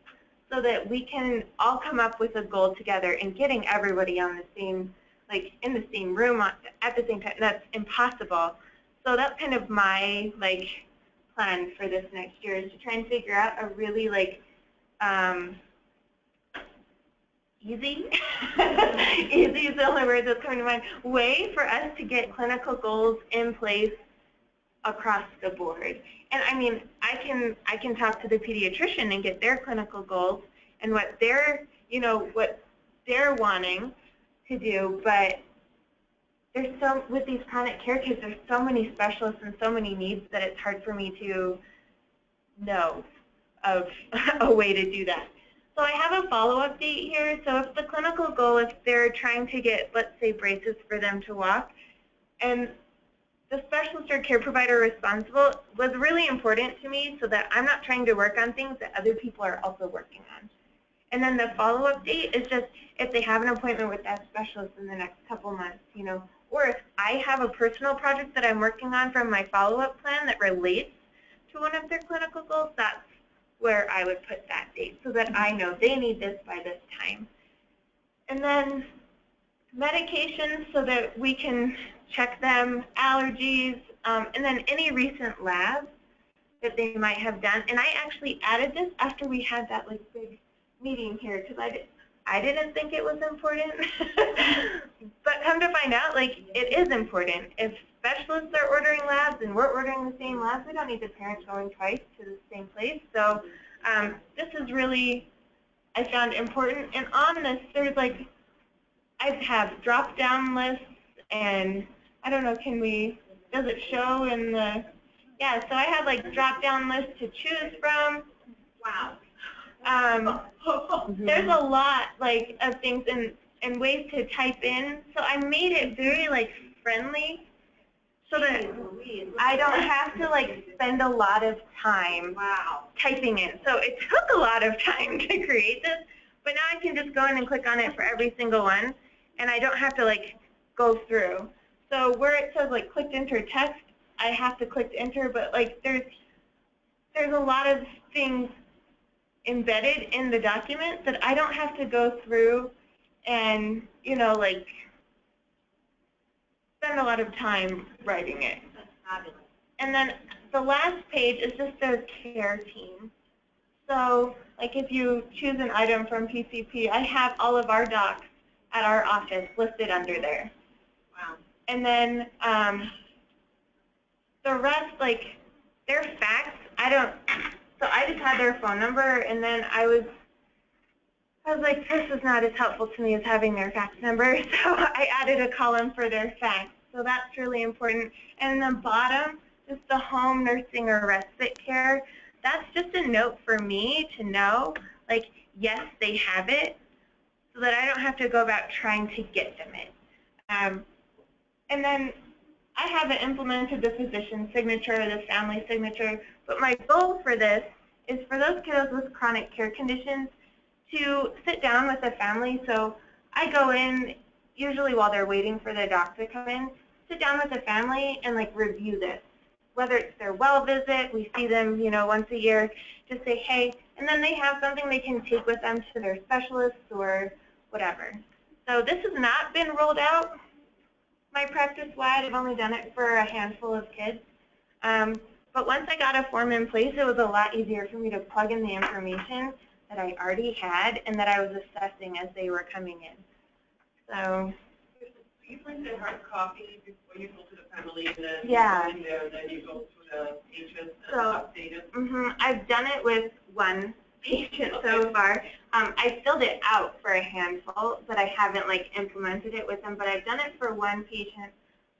so that we can all come up with a goal together and getting everybody on the same, like in the same room uh, at the same time. That's impossible. So that's kind of my like plan for this next year is to try and figure out a really like um, easy, easy is the only word that's coming to mind, way for us to get clinical goals in place across the board. And I mean, I can I can talk to the pediatrician and get their clinical goals and what they're you know what they're wanting to do, but there's so with these chronic care kids, there's so many specialists and so many needs that it's hard for me to know of a way to do that. So I have a follow-up date here. So if the clinical goal, if they're trying to get, let's say, braces for them to walk, and the specialist or care provider responsible was really important to me so that I'm not trying to work on things that other people are also working on. And then the follow-up date is just if they have an appointment with that specialist in the next couple months, you know, or if I have a personal project that I'm working on from my follow-up plan that relates to one of their clinical goals, that's where I would put that date so that I know they need this by this time. And then medications so that we can check them, allergies, um, and then any recent labs that they might have done. And I actually added this after we had that like big meeting here because I, I didn't think it was important. but come to find out, like it is important. If specialists are ordering labs and we're ordering the same labs, we don't need the parents going twice to the same place. So um, this is really, I found important. And on this, there's like, I have drop-down lists and I don't know, can we, does it show in the, yeah, so I have like drop-down lists to choose from. Wow. Um, there's a lot like of things and, and ways to type in. So I made it very like friendly so that I don't have to like spend a lot of time Wow. typing in. So it took a lot of time to create this, but now I can just go in and click on it for every single one, and I don't have to like go through. So where it says like click to enter text, I have to click to enter, but like there's there's a lot of things embedded in the document that I don't have to go through and, you know, like spend a lot of time writing it. And then the last page is just their care team. So, like if you choose an item from PCP, I have all of our docs at our office listed under there. Wow. And then um, the rest, like their fax, I don't, so I just had their phone number and then I was, I was like, this is not as helpful to me as having their fax number, so I added a column for their fax. So that's really important. And the bottom, just the home nursing or respite care, that's just a note for me to know, like, yes, they have it, so that I don't have to go about trying to get them it. Um, and then I haven't implemented the physician signature or the family signature, but my goal for this is for those kiddos with chronic care conditions to sit down with the family. So I go in, usually while they're waiting for the doc to come in, sit down with the family and like review this. Whether it's their well visit, we see them, you know, once a year, just say, hey, and then they have something they can take with them to their specialists or whatever. So this has not been rolled out my practice-wide. I've only done it for a handful of kids. Um, but once I got a form in place, it was a lot easier for me to plug in the information that I already had and that I was assessing as they were coming in. So, You print a hard copy before you go to the family and then Yeah. you there, then you go to the and So- update it. hmm I've done it with one patient so far. Um, I filled it out for a handful, but I haven't like implemented it with them. But I've done it for one patient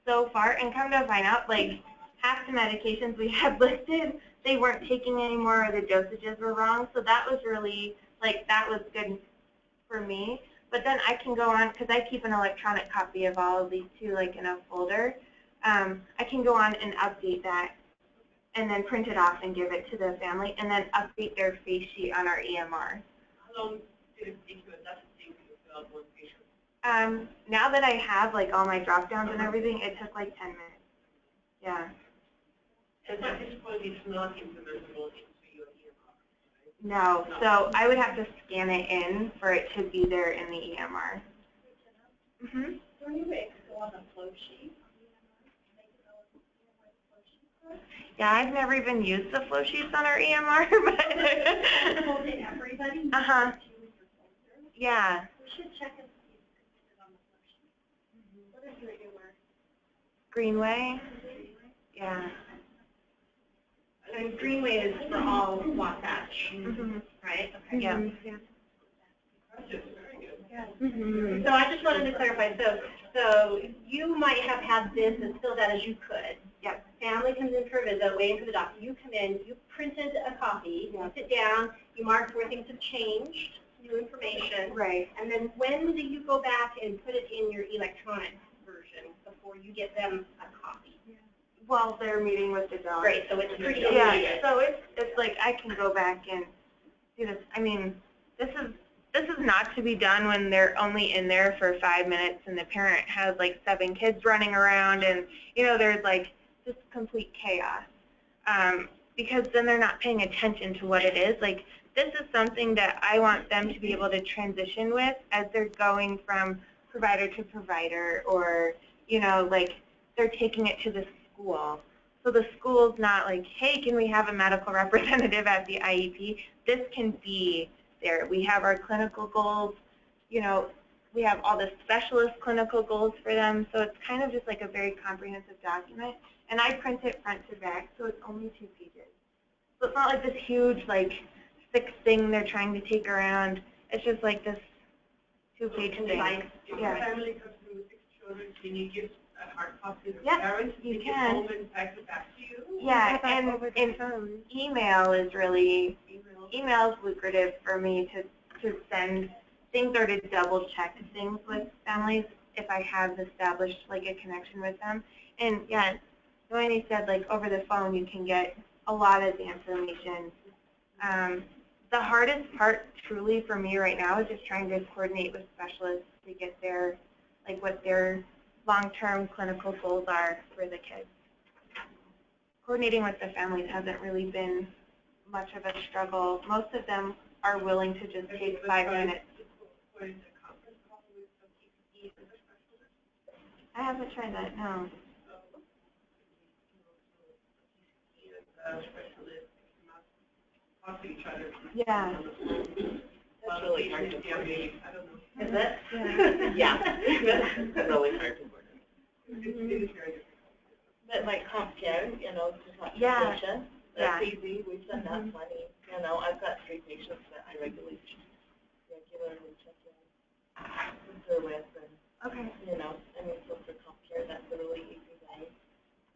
so far, and come to find out, like half the medications we had listed, they weren't taking anymore, or the dosages were wrong. So that was really like that was good for me. But then I can go on because I keep an electronic copy of all of these too, like in a folder. Um, I can go on and update that and then print it off and give it to the family, and then update their face sheet on our EMR. How long did it take you, that's to fill out one patient? Um, now that I have like all my drop downs and everything, it took like 10 minutes. Yeah. And at this point, it's not implementable into your EMR, right? No, so I would have to scan it in for it to be there in the EMR. Mm-hmm. Don't you make go on the flow sheet? Make it all, you know, where the flow sheets are? Yeah, I've never even used the flow sheets on our EMR, but it everybody. Choose your folder. yeah. We should check and see if we can put it on the flow sheet. What is your? Greenway. Yeah. And Greenway is for all Wasatch, Mm-hmm. right? Okay. Yeah. Impressive. Mm-hmm. So I just wanted to clarify, so, so you might have had this as filled out as you could. Family comes in for a visit, waiting for the doctor. You come in, you printed a copy, you sit down, you mark where things have changed, new information, Right. and then when do you go back and put it in your electronic version before you get them a copy? while they're meeting with the dog. Great, so it's pretty Yeah, immediate. so it's, it's like I can go back and do this. I mean, this is, this is not to be done when they're only in there for five minutes and the parent has like seven kids running around and, you know, there's like just complete chaos. Um, because then they're not paying attention to what it is. Like, this is something that I want them to be able to transition with as they're going from provider to provider or, you know, like they're taking it to the school. So the school's not like, hey, can we have a medical representative at the IEP? This can be there. We have our clinical goals, you know, we have all the specialist clinical goals for them. So it's kind of just like a very comprehensive document. And I print it front to back, so it's only two pages. So it's not like this huge, like, thick thing they're trying to take around. It's just like this two-page thing. Concise. Yeah. family comes in with six children, can you give a hard copy to the Yep, parents? you Take can. home and fax it back to you? Yeah, and, and email is really, Email. email is lucrative for me to, to send things or to double check things with families if I have established like a connection with them. And yeah, Noemi said like over the phone you can get a lot of the information. Um, the hardest part truly for me right now is just trying to coordinate with specialists to get their, like what their long-term clinical goals are for the kids coordinating with the families hasn't really been much of a struggle. Most of them are willing to just take five minutes. I haven't tried that, no. And, uh, specialist, talk to each other. Yeah. That's really hard to coordinate. I don't know. Is it? Yeah. Yeah. really hard to work. It's, it is very difficult. But like comp care, you know, to talk to Yeah. patients, Yeah. that's easy, we've done that Mhm. plenty. You know, I've got three patients that I regularly, regularly check in with and, Okay. you know, I mean, so for comp care, that's a really easy way.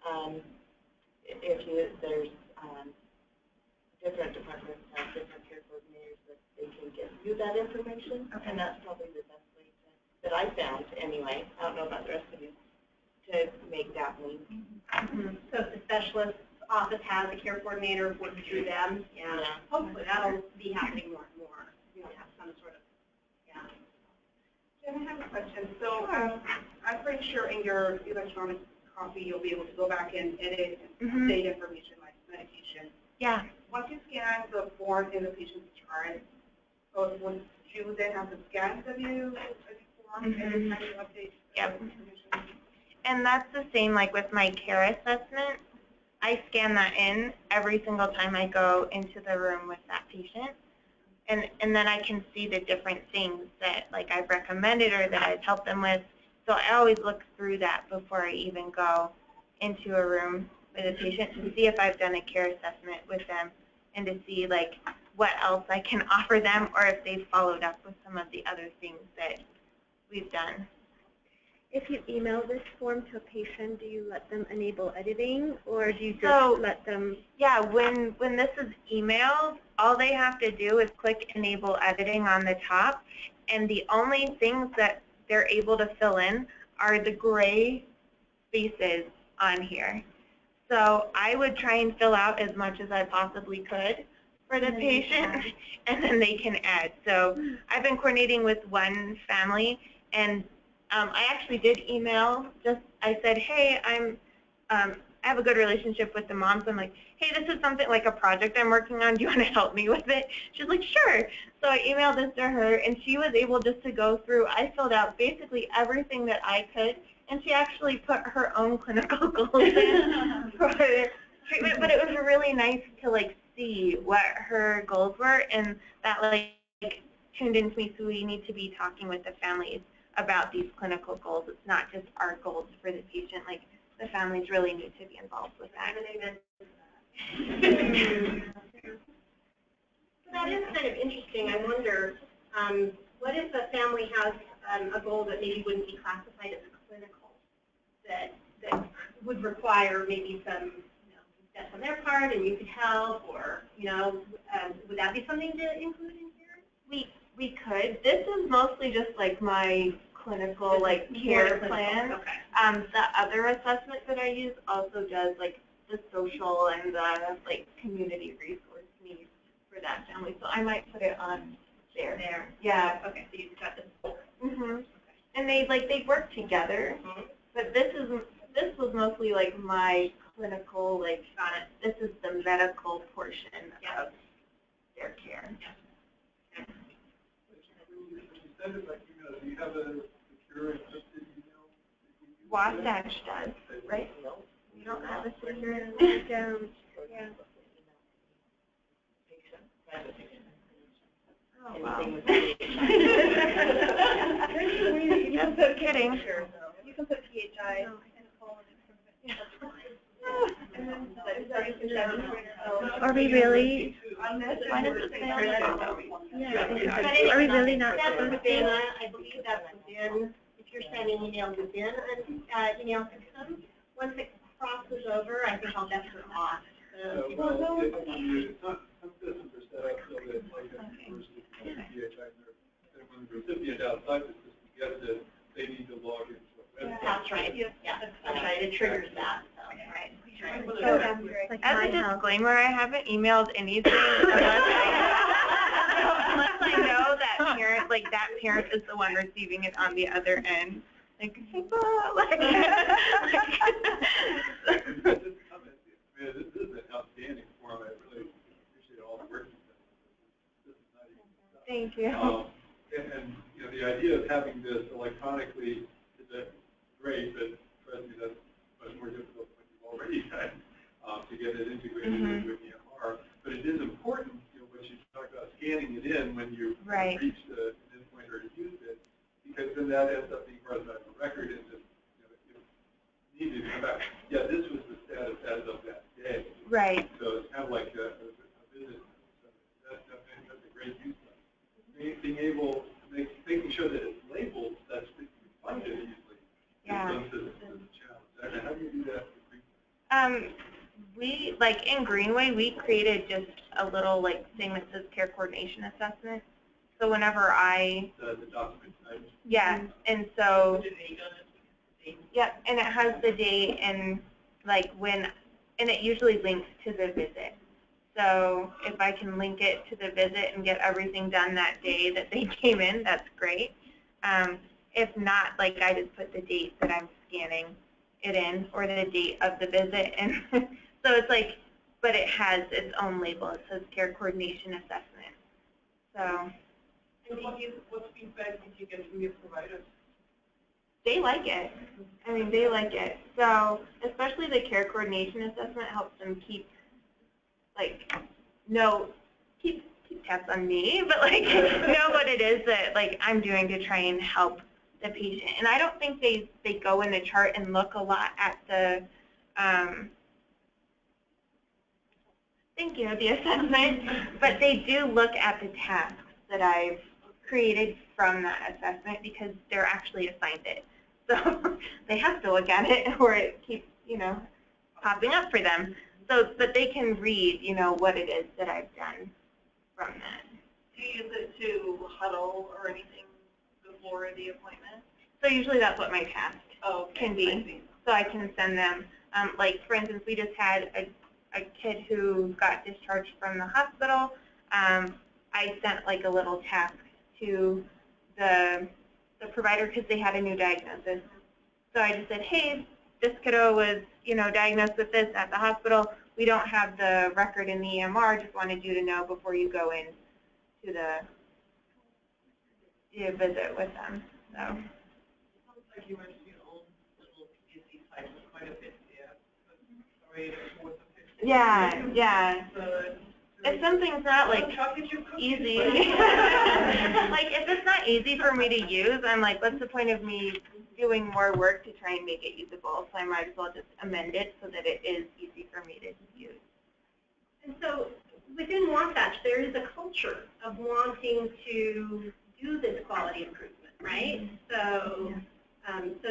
Um, i- if you, there's, um, different departments have different care coordinators that they can give you that information, Okay. and that's probably the best way to, that I found anyway, I don't know about the rest of you, to make that link. Mhm. So if the specialist's office has a care coordinator, work through them, yeah. Yeah. Hopefully that'll be happening more and more, you know, have some sort of, yeah. Jen, I have a question. So, um, I'm pretty sure in your electronic copy, you'll be able to go back and edit and Mhm. update information like medication. Yeah. Once you scan the form in the patient's chart, so would you then have to scan the new, the form and then have to update the Yep. information? And that's the same like with my care assessment. I scan that in every single time I go into the room with that patient. And, and then I can see the different things that like I've recommended or that I've helped them with. So I always look through that before I even go into a room with a patient to see if I've done a care assessment with them and to see like what else I can offer them or if they've followed up with some of the other things that we've done. If you email this form to a patient, do you let them enable editing or do you just So- let them? Yeah, when, when this is emailed, all they have to do is click enable editing on the top. And the only things that they're able to fill in are the gray spaces on here. So I would try and fill out as much as I possibly could for the patient, and then they can add. So I've been coordinating with one family, and um, I actually did email. Just I said, hey, I'm um, I have a good relationship with the moms. I'm like, hey, this is something like a project I'm working on. Do you want to help me with it? She's like, sure. So I emailed this to her, and she was able just to go through. I filled out basically everything that I could, and she actually put her own clinical goals in for treatment. But it was really nice to like see what her goals were, and that like tuned into me. So we need to be talking with the families about these clinical goals. It's not just our goals for the patient. Like the families really need to be involved with that. That is kind of interesting. I wonder, um, what if a family has um, a goal that maybe wouldn't be classified as clinical, that that would require maybe some, you know, steps on their part, and you could help, or you know, um, would that be something to include in here? We we could. This is mostly just like my clinical like care clinical, plan. Okay. Um, the other assessment that I use also does like the social and the like community resource needs for that family. So I might put it on there. There. Yeah. Okay, so you've got this. Mhm. Okay. And they like they work together, mm-hmm. but this is this was mostly like my clinical like Got it. this is the medical portion Yeah. of their care. When you send it by email, do you have a secure encrypted email? Wasatch does, right? You don't have a secure. We don't, yeah. Oh, wow. I'm so kidding. You can put PHI. Are we really, Why does it say on the yeah, are we really not supposed to? I believe that's within, you're sending email within an uh, email system, once it crosses over, I think I'll let her off. So, So, well, it, I mean, it's not, some systems are set up so that like a university, PHI, and when the recipient outside the system. Gets it, they need to log into a website. That's right, yeah, that's right, it triggers that, so, right. So, um, like As my a house. disclaimer, I haven't emailed anything unless I, know that parent, like that parent is the one receiving it on the other end. Like, like, Just comment, I mean, this is an outstanding form, I really appreciate all the work you've done. This is not easy stuff. Thank you. Um, and, and, you know, the idea of having this electronically is a great, but trust me, that's much more difficult when you've already done, um, to get it integrated Mhm. into an EMR. But it is important, you know, what you talked about, scanning it in when you Right. reach the endpoint or use it, because then that ends up being part of the record and just, you know, you need to come back. Yeah, this was the status as of that day. Right. So it's kind of like a, a a visit. So that, that, that's a great use of it. Being- able, to make, making sure that it's labeled, that's, you can find it easily. Yeah. Is a, is a challenge. How do you do that? Um, we, like in Greenway, we created just a little like thing that says care coordination assessment. So whenever I, The, the document type? yeah, and so, yep, and it has the date and like when, and it usually links to the visit. So if I can link it to the visit and get everything done that day that they came in, that's great. Um, if not, like I just put the date that I'm scanning it in or the date of the visit. And so it's like, but it has its own label. It says care coordination assessment. So And you, what feedback did you get from your providers? they like it. I mean, they like it. So especially the care coordination assessment helps them keep, like, know, keep, keep tabs on me, but like, know what it is that like I'm doing to try and help the patient. And I don't think they, they go in the chart and look a lot at the, um, thank you, the assessment, but they do look at the tasks that I've created from that assessment because they're actually assigned it. So they have to look at it or it keeps, you know, popping up for them. So, but they can read, you know, what it is that I've done from that. Do you use it to huddle or anything before the appointment? So usually that's what my task Oh, okay. can be. I. So I can send them, um, like, for instance, we just had a, a kid who got discharged from the hospital. Um, I sent like a little task to the, the provider because they had a new diagnosis. So I just said, hey, this kiddo was, you know, diagnosed with this at the hospital. We don't have the record in the EMR. Just wanted you to know before you go in to the, to visit with them. So. Sounds like you went to own little PhD type quite a bit there. Sorry, it. Yeah, yeah. So, If something's not like chocolate chip cookies. easy, like if it's not easy for me to use, I'm like, what's the point of me doing more work to try and make it usable? So I might as well just amend it so that it is easy for me to use. And so within Wasatch, there is a culture of wanting to do this quality improvement, right? So, um, so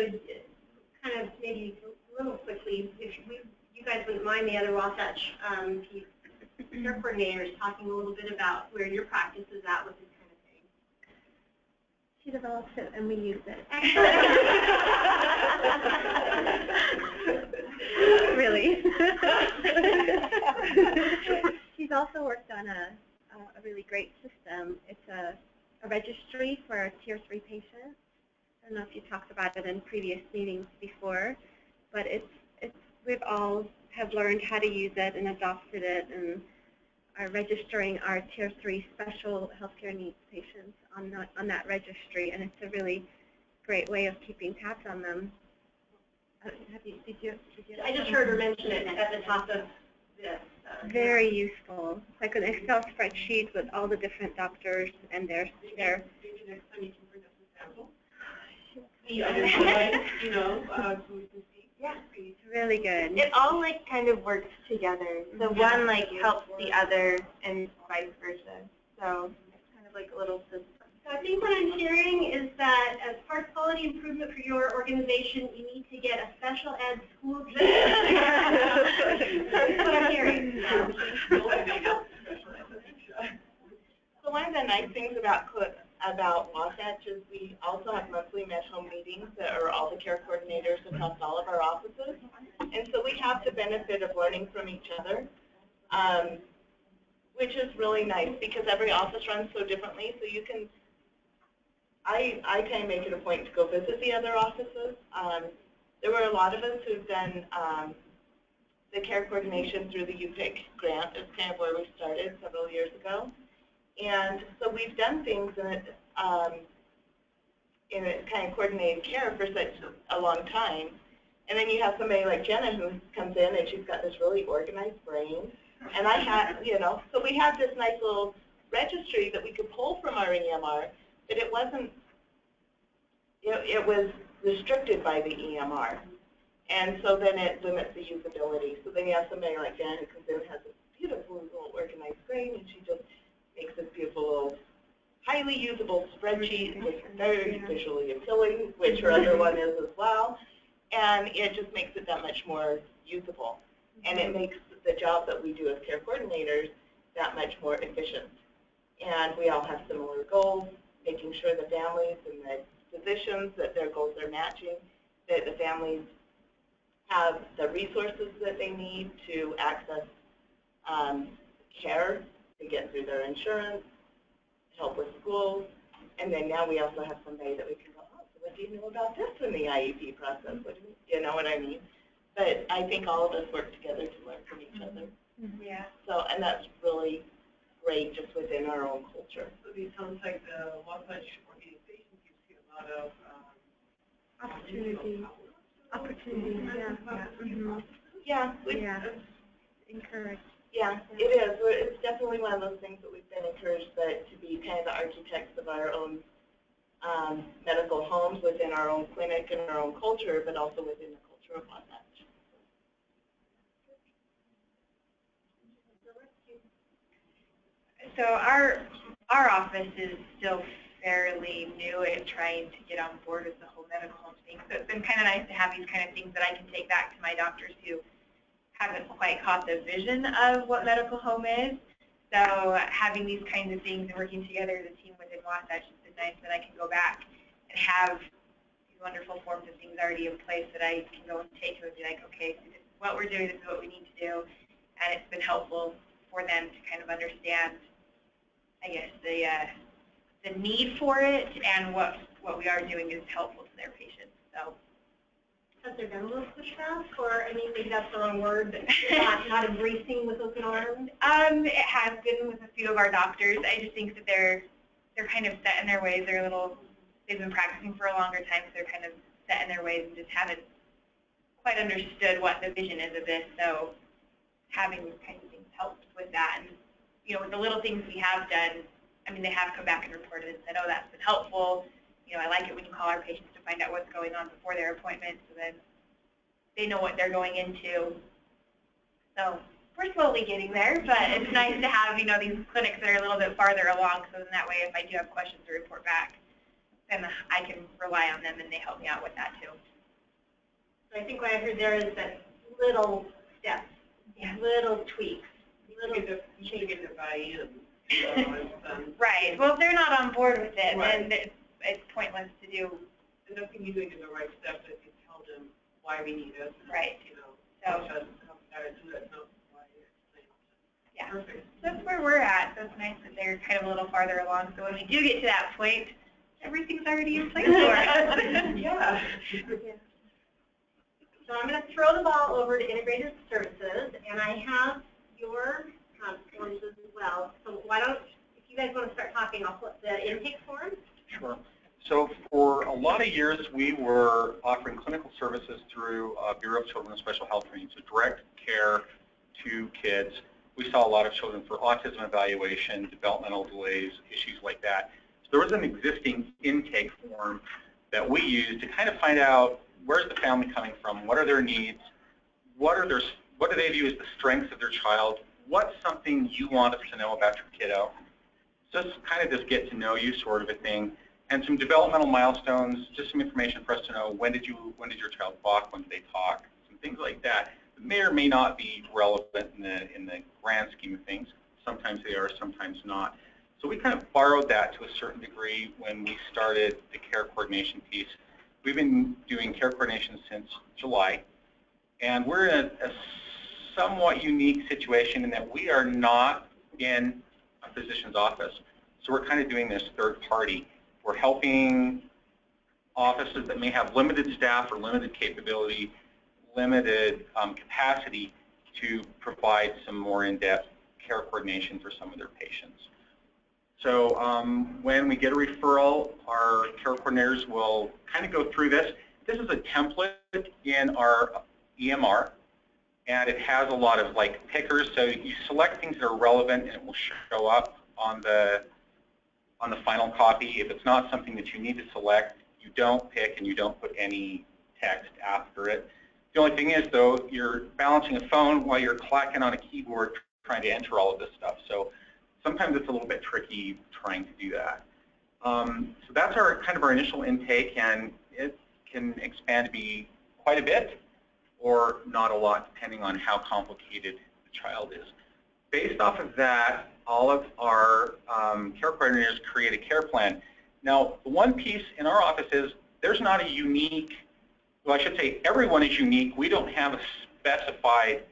kind of maybe a little quickly, if we, you guys wouldn't mind the other Wasatch um, piece, care coordinators talking a little bit about where your practice is at with this kind of thing. She develops it and we use it. really. She's also worked on a, a really great system. It's a, a registry for our tier three patients. I don't know if you talked about it in previous meetings before, but it's, it's, we've all have learned how to use it and adopted it and are registering our tier three special healthcare needs patients on that, on that registry, and it's a really great way of keeping tabs on them. Uh, Have you, did you, did you? I just heard her mention it at the top of this. uh, Very useful. It's like an Excel spreadsheet with all the different doctors and their, their. Maybe next time you can bring us a sample. You know, uh, so we can. Yeah. It's really good. It all like kind of works together. The mm-hmm. one like helps the other and vice versa. So it's kind of like a little system. So I think what I'm hearing is that as part of quality improvement for your organization, you need to get a special ed school. That's what I'm hearing. So one of the nice things about, co- about Wasatch is we also have monthly home meetings that are all the care coordinators across all of our offices. And so we have the benefit of learning from each other, um, which is really nice because every office runs so differently. So you can, I, I kind of make it a point to go visit the other offices. Um, there were a lot of us who've done um, the care coordination through the UPIQ grant. It's kind of where we started several years ago. And so we've done things in, it, um, in a kind of coordinated care for such a long time. And then you have somebody like Jenna who comes in and she's got this really organized brain. And I had, you know, so we had this nice little registry that we could pull from our EMR, but it wasn't, it, it was restricted by the EMR. And so then it limits the usability. So then you have somebody like Jenna who comes in and has this beautiful little organized brain and she just makes this beautiful highly usable spreadsheet that's very visually appealing, which her other one is as well. And it just makes it that much more usable. And it makes the job that we do as care coordinators that much more efficient. And we all have similar goals, making sure the families and the physicians, that their goals are matching, that the families have the resources that they need to access um, care, to get through their insurance, help with schools, and then now we also have somebody that we can go, oh, so what do you know about this in the IEP process? What do you, you know what I mean? But I think all of us work together to learn from each other. Yeah. So, and that's really great just within our own culture. So these sounds like the Wasatch organization gives you a lot of, um, Opportunity, opportunity, yeah, yeah, mhm. Yeah, we, Yeah. Encourage. Yeah, it is. We're- It's definitely one of those things that we've been encouraged that to be kind of the architects of our own um, medical homes within our own clinic and our own culture, but also within the culture of Wasatch. So our our office is still fairly new at trying to get on board with the whole medical home thing. So it's been kind of nice to have these kind of things that I can take back to my doctors who haven't quite caught the vision of what medical home is. So having these kinds of things and working together as a team within Wasatch has been nice that I can go back and have these wonderful forms of things already in place that I can go and take and be like, okay, so this is what we're doing, this is what we need to do. And it's been helpful for them to kind of understand, I guess, the uh, the need for it and what what we are doing is helpful to their patients. So Has there been a little pushback, or, I mean, maybe that's the wrong word, but not, not embracing with open arms? Um, it has been with a few of our doctors. I just think that they're they're kind of set in their ways. They're a little they've been practicing for a longer time, so they're kind of set in their ways and just haven't quite understood what the vision is of this. So having these kinds of things helped with that. And you know, with the little things we have done, I mean, they have come back and reported and said, oh, that's been helpful. You know, I like it when you call our patients to find out what's going on before their appointment, so then they know what they're going into. So we're slowly getting there, but it's nice to have, you know, these clinics that are a little bit farther along, so then that way if I do have questions to report back, then I can rely on them and they help me out with that too. So I think what I heard there is that little steps, Yeah. little tweaks, little get the, you get the buy-in. Um, right. Well, if they're not on board with it, Right. then, it- it's pointless to do, And I think you're making the right steps if you tell them why we need it. right, You know, so, because how gotta do that, not why yeah. Perfect. So that's where we're at, so it's nice that they're kind of a little farther along, so when we do get to that point, everything's already in place for us. Yeah. So I'm going to throw the ball over to integrated services, and I have your um, forms as well. So why don't, if you guys want to start talking, I'll put the intake form. Sure. So for a lot of years, we were offering clinical services through uh, Bureau of Children and Special Health Training, so direct care to kids. We saw a lot of children for autism evaluation, developmental delays, issues like that. So there was an existing intake form that we used to kind of find out where's the family coming from, what are their needs, what are their, what do they view as the strengths of their child, what's something you want us to know about your kiddo. So it's kind of this get to know you sort of a thing and some developmental milestones, just some information for us to know when did you when did your child walk, when did they talk, some things like that may or may not be relevant in the in the grand scheme of things. Sometimes they are, sometimes not. So we kind of borrowed that to a certain degree when we started the care coordination piece. We've been doing care coordination since July, and we're in a, a somewhat unique situation in that we are not in a physician's office. So we're kind of doing this third party. We're helping offices that may have limited staff or limited capability, limited um, capacity to provide some more in-depth care coordination for some of their patients. So um, when we get a referral, our care coordinators will kind of go through this. This is a template in our EMR, and it has a lot of like pickers. So you select things that are relevant, and it will show up on the on the final copy. If it's not something that you need to select, you don't pick and you don't put any text after it. The only thing is, though, you're balancing a phone while you're clacking on a keyboard trying to enter all of this stuff. So sometimes it's a little bit tricky trying to do that. Um, so that's our kind of our initial intake, and it can expand to be quite a bit or not a lot, depending on how complicated the child is. Based off of that, all of our um, care coordinators create a care plan. Now, the one piece in our office is there's not a unique, well, I should say everyone is unique. We don't have a specified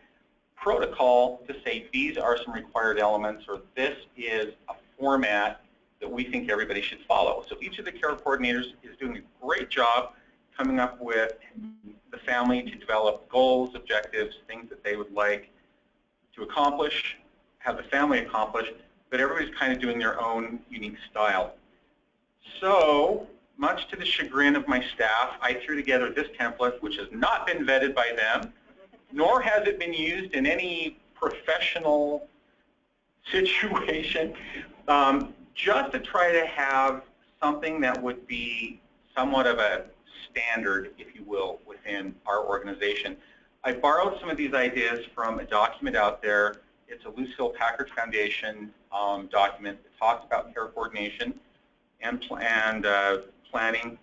protocol to say these are some required elements or this is a format that we think everybody should follow. So each of the care coordinators is doing a great job coming up with the family to develop goals, objectives, things that they would like to accomplish, have the family accomplish, but everybody's kind of doing their own unique style. So, much to the chagrin of my staff, I threw together this template, which has not been vetted by them, nor has it been used in any professional situation, um, just to try to have something that would be somewhat of a standard, if you will, within our organization. I borrowed some of these ideas from a document out there. It's a Lucile Packard Foundation um, document that talks about care coordination and, pl and uh, planning.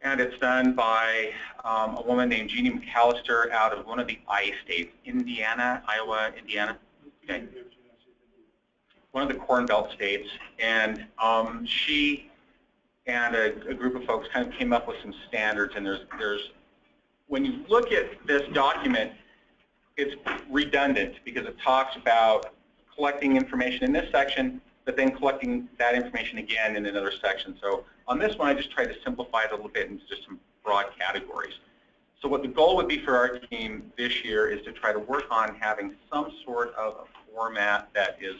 And it's done by um, a woman named Jeannie McAllister out of one of the I states, Indiana, Iowa, Indiana. Okay. One of the Corn Belt states. And um, she and a, a, group of folks kind of came up with some standards. And there's, there's, when you look at this document, it's redundant because it talks about collecting information in this section, but then collecting that information again in another section. So on this one, I just tried to simplify it a little bit into just some broad categories. So what the goal would be for our team this year is to try to work on having some sort of a format that is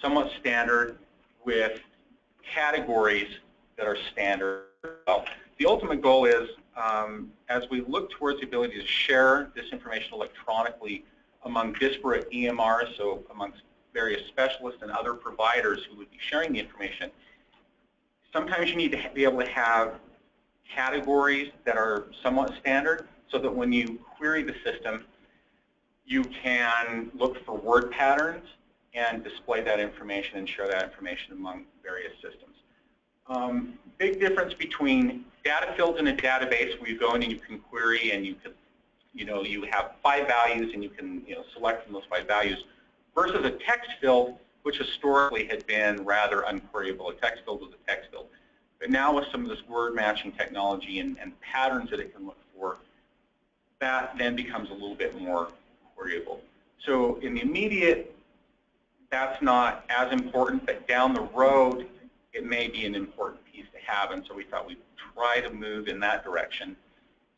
somewhat standard with categories that are standard. The ultimate goal is, um, as we look towards the ability to share this information electronically among disparate EMRs, so amongst various specialists and other providers who would be sharing the information, sometimes you need to be able to have categories that are somewhat standard so that when you query the system, you can look for word patterns and display that information and share that information among various systems. Um, big difference between data fields in a database where you go in and you can query and you can, you know, you have five values and you can, you know, select from those five values versus a text field which historically had been rather unqueryable. A text field was a text field. But now with some of this word matching technology and, and patterns that it can look for, that then becomes a little bit more queryable. So in the immediate, that's not as important, but down the road, it may be an important piece to have. And so we thought we'd try to move in that direction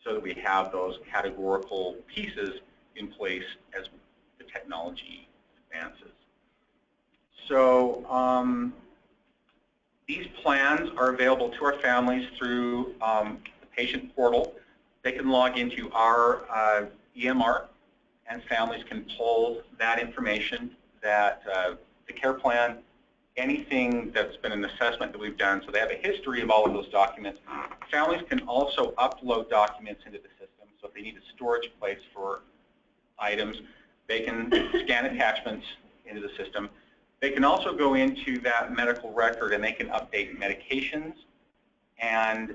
so that we have those categorical pieces in place as the technology advances. So um, these plans are available to our families through um, the patient portal. They can log into our uh, EMR and families can pull that information that uh, the care plan, anything that's been an assessment that we've done, so they have a history of all of those documents. Families can also upload documents into the system, so if they need a storage place for items, they can scan attachments into the system. They can also go into that medical record and they can update medications and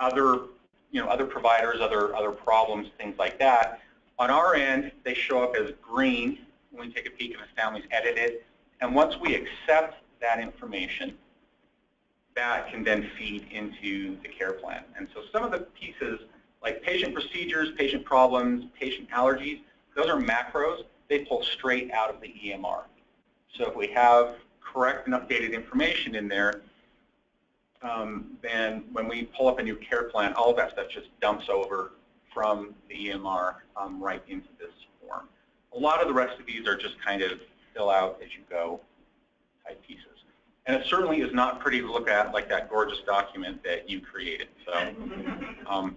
other, you know, other providers, other, other problems, things like that. On our end, they show up as green when we take a peek and the family's edited. And once we accept that information, that can then feed into the care plan. And so some of the pieces, like patient procedures, patient problems, patient allergies, those are macros. They pull straight out of the EMR. So if we have correct and updated information in there, um, then when we pull up a new care plan, all of that stuff just dumps over from the EMR um, right into this form. A lot of the rest of these are just kind of fill out as you go type pieces. And it certainly is not pretty to look at like that gorgeous document that you created. So um,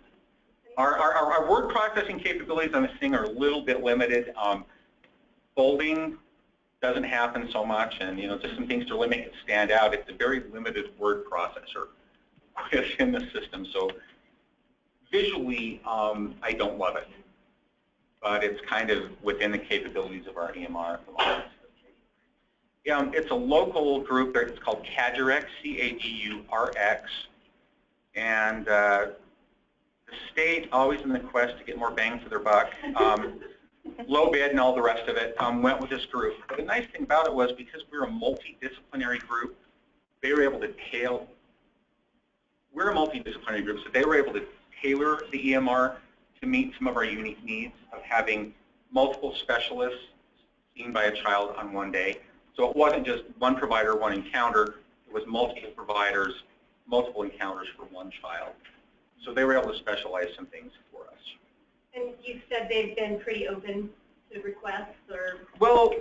our, our, our, word processing capabilities on this thing are a little bit limited. Um, bolding doesn't happen so much, and you know, just some things to really make it stand out. It's a very limited word processor within the system. So visually, um, I don't love it, but it's kind of within the capabilities of our EMR at the moment. Um, it's a local group. It's called CADURX, C-A-D-U-R-X, and uh, the state, always in the quest to get more bang for their buck, um, low bid and all the rest of it, um, went with this group. But the nice thing about it was because we are a multidisciplinary group, they were able to tail. We're a multidisciplinary group, so they were able to tailor the EMR to meet some of our unique needs of having multiple specialists seen by a child on one day. So it wasn't just one provider, one encounter. It was multiple providers, multiple encounters for one child. So they were able to specialize some things for us. And you said they've been pretty open to requests, or? Well,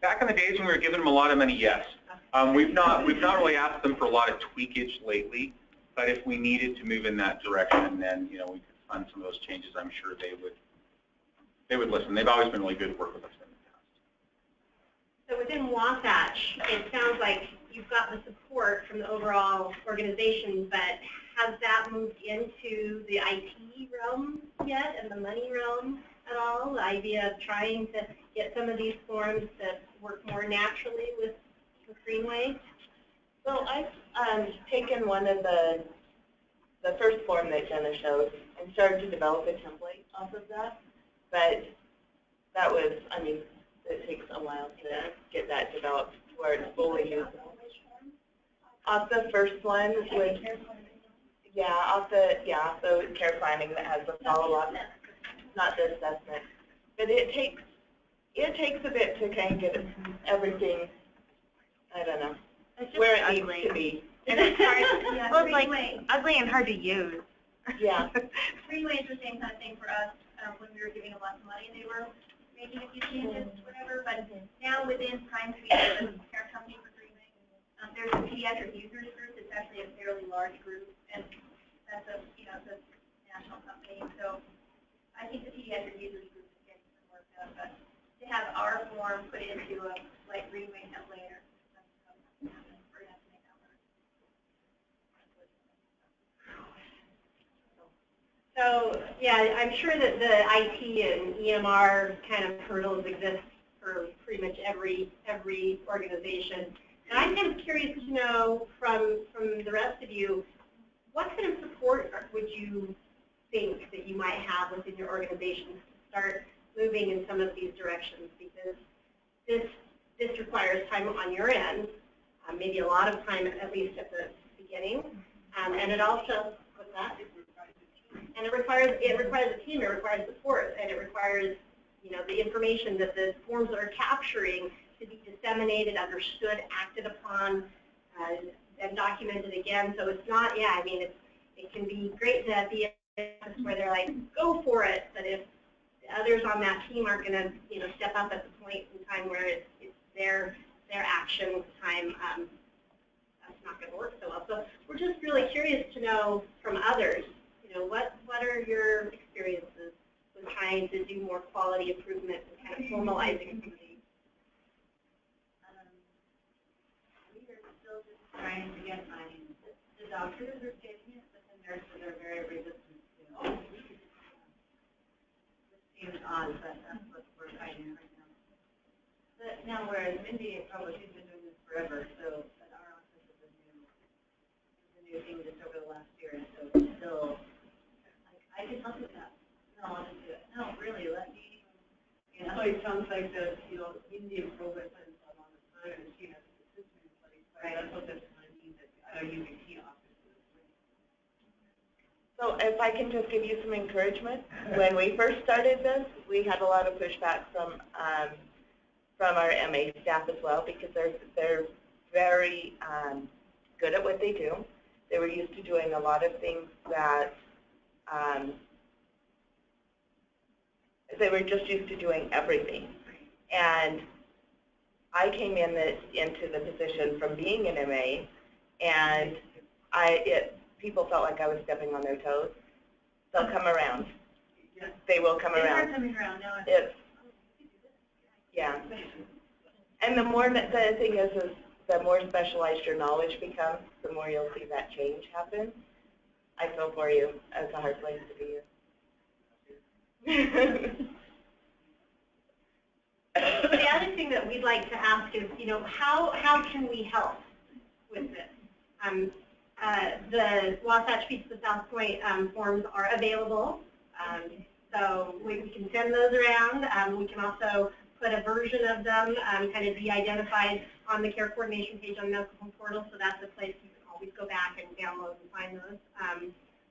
back in the days when we were giving them a lot of money, yes. Um, we've not we've not really asked them for a lot of tweakage lately, but if we needed to move in that direction, then you know we could fund some of those changes. I'm sure they would they would listen. They've always been really good to work with us in the past. So within Wasatch, it sounds like you've got the support from the overall organization, but has that moved into the IT realm yet and the money realm at all? The idea of trying to get some of these forms that work more naturally with, with Greenway? Well, I've um, taken one of the the first form that Jenna showed and started to develop a template off of that. But that was, I mean, it takes a while to get that developed where it's fully usable. Off the first one with yeah, off the yeah, so care planning that has the follow-up, not the assessment. But it takes it takes a bit to kind of get everything. I don't know where it ugly. needs to be. And it's hard. Yeah, well, it's like Greenway. ugly and hard to use. Yeah. Greenway is the same kind of thing for us um, when we were giving a lot of money. They were making a few changes, whatever. But now within Prime Suite, the parent company Greenway, um, there's a pediatric users group. It's actually a fairly large group, and that's a you know it's a national company. So I think the pediatric users group is getting some work done. But to have our form put into a like Greenway template or something, we're gonna have to make that work. So, yeah, I'm sure that the IT and EMR kind of hurdles exist for pretty much every, every organization. And I'm kind of curious to know from, from the rest of you, what kind of support would you think that you might have within your organization to start moving in some of these directions? Because this, this requires time on your end, uh, maybe a lot of time, at least at the beginning. Um, and it also, what's that? And it requires, it requires a team, it requires support, and it requires, you know, the information that the forms are capturing to be disseminated, understood, acted upon, uh, and documented again. So it's not, yeah, I mean, it's, it can be great to be where they're like, go for it, but if others on that team aren't going to, you know, step up at the point in time where it's, it's their their action time, um, that's not going to work so well. So we're just really curious to know from others, know, what what are your experiences with trying to do more quality improvement and kind of formalizing these? Um, we are still just trying to get money. The- doctors are getting it, but the nurses are very resistant to it. Which seems odd, but that's what we're fighting right now. But now, whereas Mindy probably she's been doing this forever, so, but our office is a new, is a new thing just over the last year, so it's still, I can help with that. No, I'll just do it. No, really, let me, you know. So it sounds like that, you know, Indian and a lot of and she has the system in place, right? That's what that's going to mean, that offices. So if I can just give you some encouragement, when we first started this, we had a lot of pushback from, um, from our MA staff as well, because they're, they're very, um, good at what they do. They were used to doing a lot of things that, um, they were just used to doing everything. And I came in the, into the position from being an MA, and I, it, people felt like I was stepping on their toes. They'll come around. They will come They are coming around now. It's, yeah. And the more, that- the thing is, is the more specialized your knowledge becomes, the more you'll see that change happen. I feel for you. It's a hard place to be in. The other thing that we'd like to ask is, you know, how, how can we help with this? Um, uh, the Wasatch Beach to South Point um, forms are available, um, so we, we can send those around. Um, we can also put a version of them, um, kind of de-identified on the care coordination page on the medical home portal, so that's a place you always go back and download and find those. Um,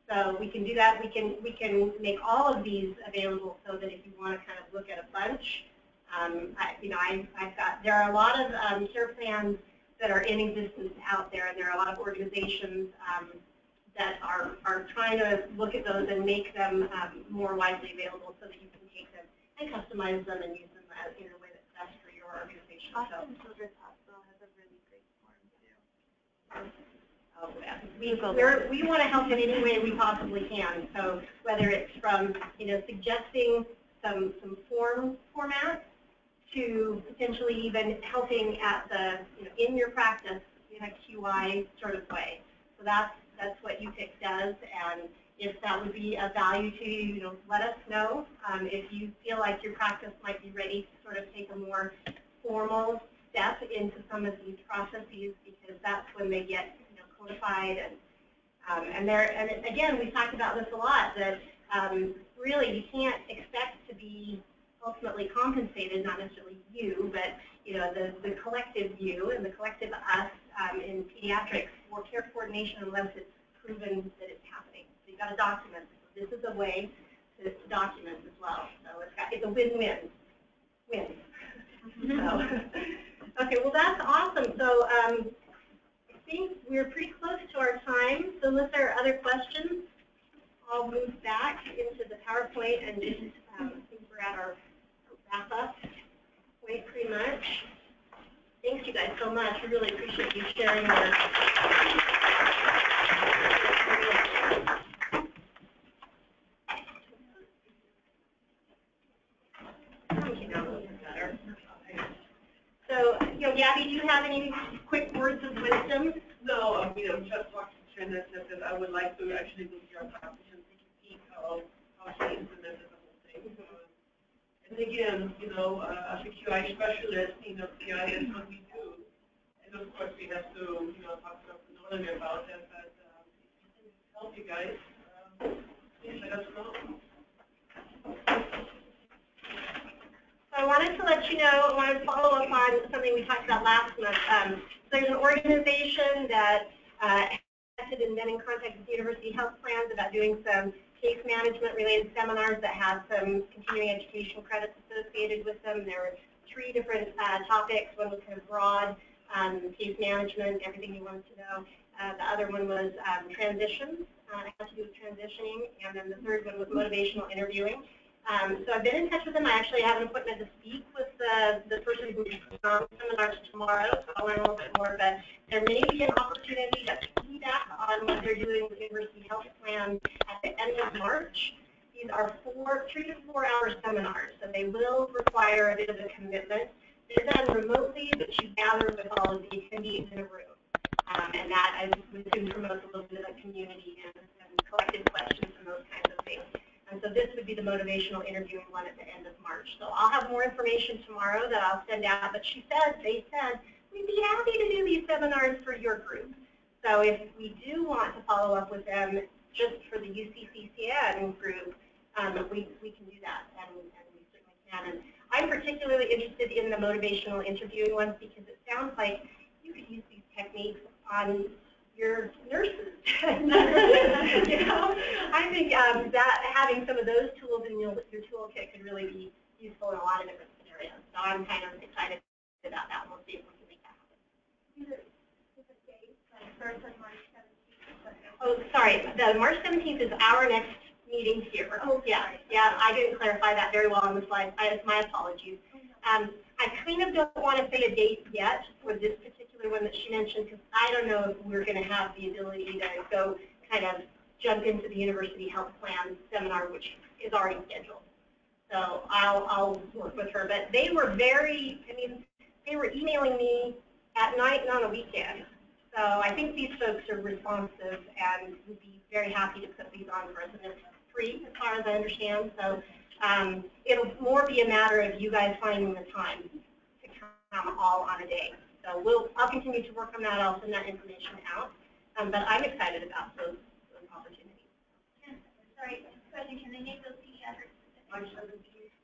so we can do that. We can we can make all of these available so that if you want to kind of look at a bunch, um, I, you know, I, I've got, there are a lot of um, care plans that are in existence out there, and there are a lot of organizations um, that are, are trying to look at those and make them um, more widely available so that you can take them and customize them and use them as, in a way that's best for your organization. So, Austin Children's Hospital has a really great form too. uh, we, we're, want to help in any way we possibly can. So whether it's from, you know, suggesting some, some form formats to potentially even helping at the, you know, in your practice in a QI sort of way. So that's, that's what UPIQ does, and if that would be of value to you, you know, let us know. Um, if you feel like your practice might be ready to sort of take a more formal step into some of these processes, because that's when they get, codified and um, and there, and again, we talked about this a lot, that um, really you can't expect to be ultimately compensated, not necessarily you, but you know the, the collective you and the collective us um, in pediatrics for care coordination unless it's proven that it's happening. So you've got to document. This is a way to, to document as well. So it's, got, it's a win-win. Win. So, okay, well that's awesome. So um, think we're pretty close to our time. So unless there are other questions, I'll move back into the PowerPoint and just um, I think we're at our wrap up point pretty much. Thanks you guys so much. We really appreciate you sharing your. So, you know, Gabby, do you have any quick words of wisdom? No, I mean, I'm just talking to Trina, said that I would like to actually go to your take a peek how, how she implemented the whole thing. Um, And again, you know, uh, as a QI specialist, you know, QI is what we do. And of course, we have to, you know, talk to Norlin about that, but, um, you help you guys, um, please let us know. So I wanted to let you know, I wanted to follow up on something we talked about last month. Um, there's an organization that uh, contacted been in contact with University Health Plans about doing some case management related seminars that have some continuing education credits associated with them. There were three different uh, topics. One was kind of broad, um, case management, everything you wanted to know. Uh, the other one was um, transitions, uh, it had to do with transitioning, and then the third one was motivational interviewing. Um, so I've been in touch with them. I actually have an appointment to speak with the, the person who's on seminars tomorrow, so I'll learn a little bit more. But there may be an opportunity to feedback on what they're doing with University Health Plan at the end of March. These are four, three to four hour seminars, so they will require a bit of a commitment. They're done remotely, but you gather with all of the attendees in a room. Um, and that, I would assume, promotes a little bit of community and, and collective questions and those kinds of things. And so this would be the motivational interviewing one at the end of March. So I'll have more information tomorrow that I'll send out. But she said, they said, we'd be happy to do these seminars for your group. So if we do want to follow up with them just for the UCCCN group, um, we, we can do that, and, and we certainly can. And I'm particularly interested in the motivational interviewing ones because it sounds like you could use these techniques on your nurses. you know, I think um, that having some of those tools in your, your toolkit could really be useful in a lot of different scenarios. So I'm kind of excited about that. We'll see if we can make that happen. Oh, sorry. The March 17th is our next meeting here. Oh, yeah, yeah. I didn't clarify that very well on the slide. I, my apologies. Um, I kind of don't want to say a date yet for this particular one that she mentioned because I don't know if we're going to have the ability to go kind of jump into the University Health Plan seminar, which is already scheduled. So I'll, I'll work with her. But they were very, I mean, they were emailing me at night and on a weekend. So I think these folks are responsive and would be very happy to put these on for us. And they're free, as far as I understand. So um, it'll more be a matter of you guys finding the time to come all on a day. So we'll, I'll continue to work on that. I'll send that information out. Um, but I'm excited about those, those opportunities. Sorry, question, can they make those pediatrics?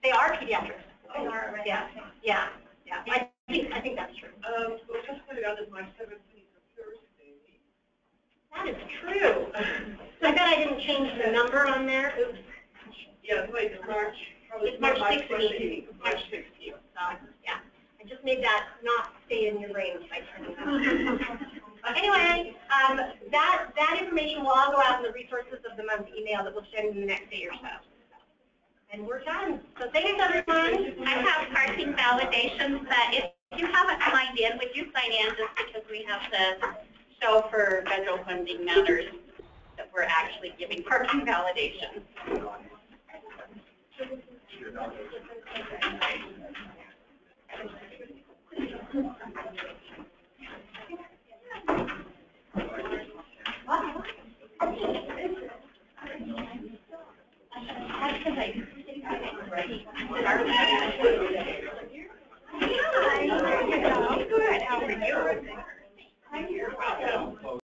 They are pediatrics. They are already. Yeah, yeah, yeah. I think, I think that's true. Um, we'll just put it out as my seventeenth of Thursday. That is true. I bet I didn't change the number on there. Oops. Yeah, it's like March. It's March March 16th. March 16th. So, yeah. I just made that not stay in your brain by turning. Anyway, um, that, that information will all go out in the resources of the month email that we'll send in the next day or so. And we're done. So thanks, everyone. I have parking validations that if you haven't signed in, would you sign in just because we have to show for federal funding matters that we're actually giving parking validations? That's because I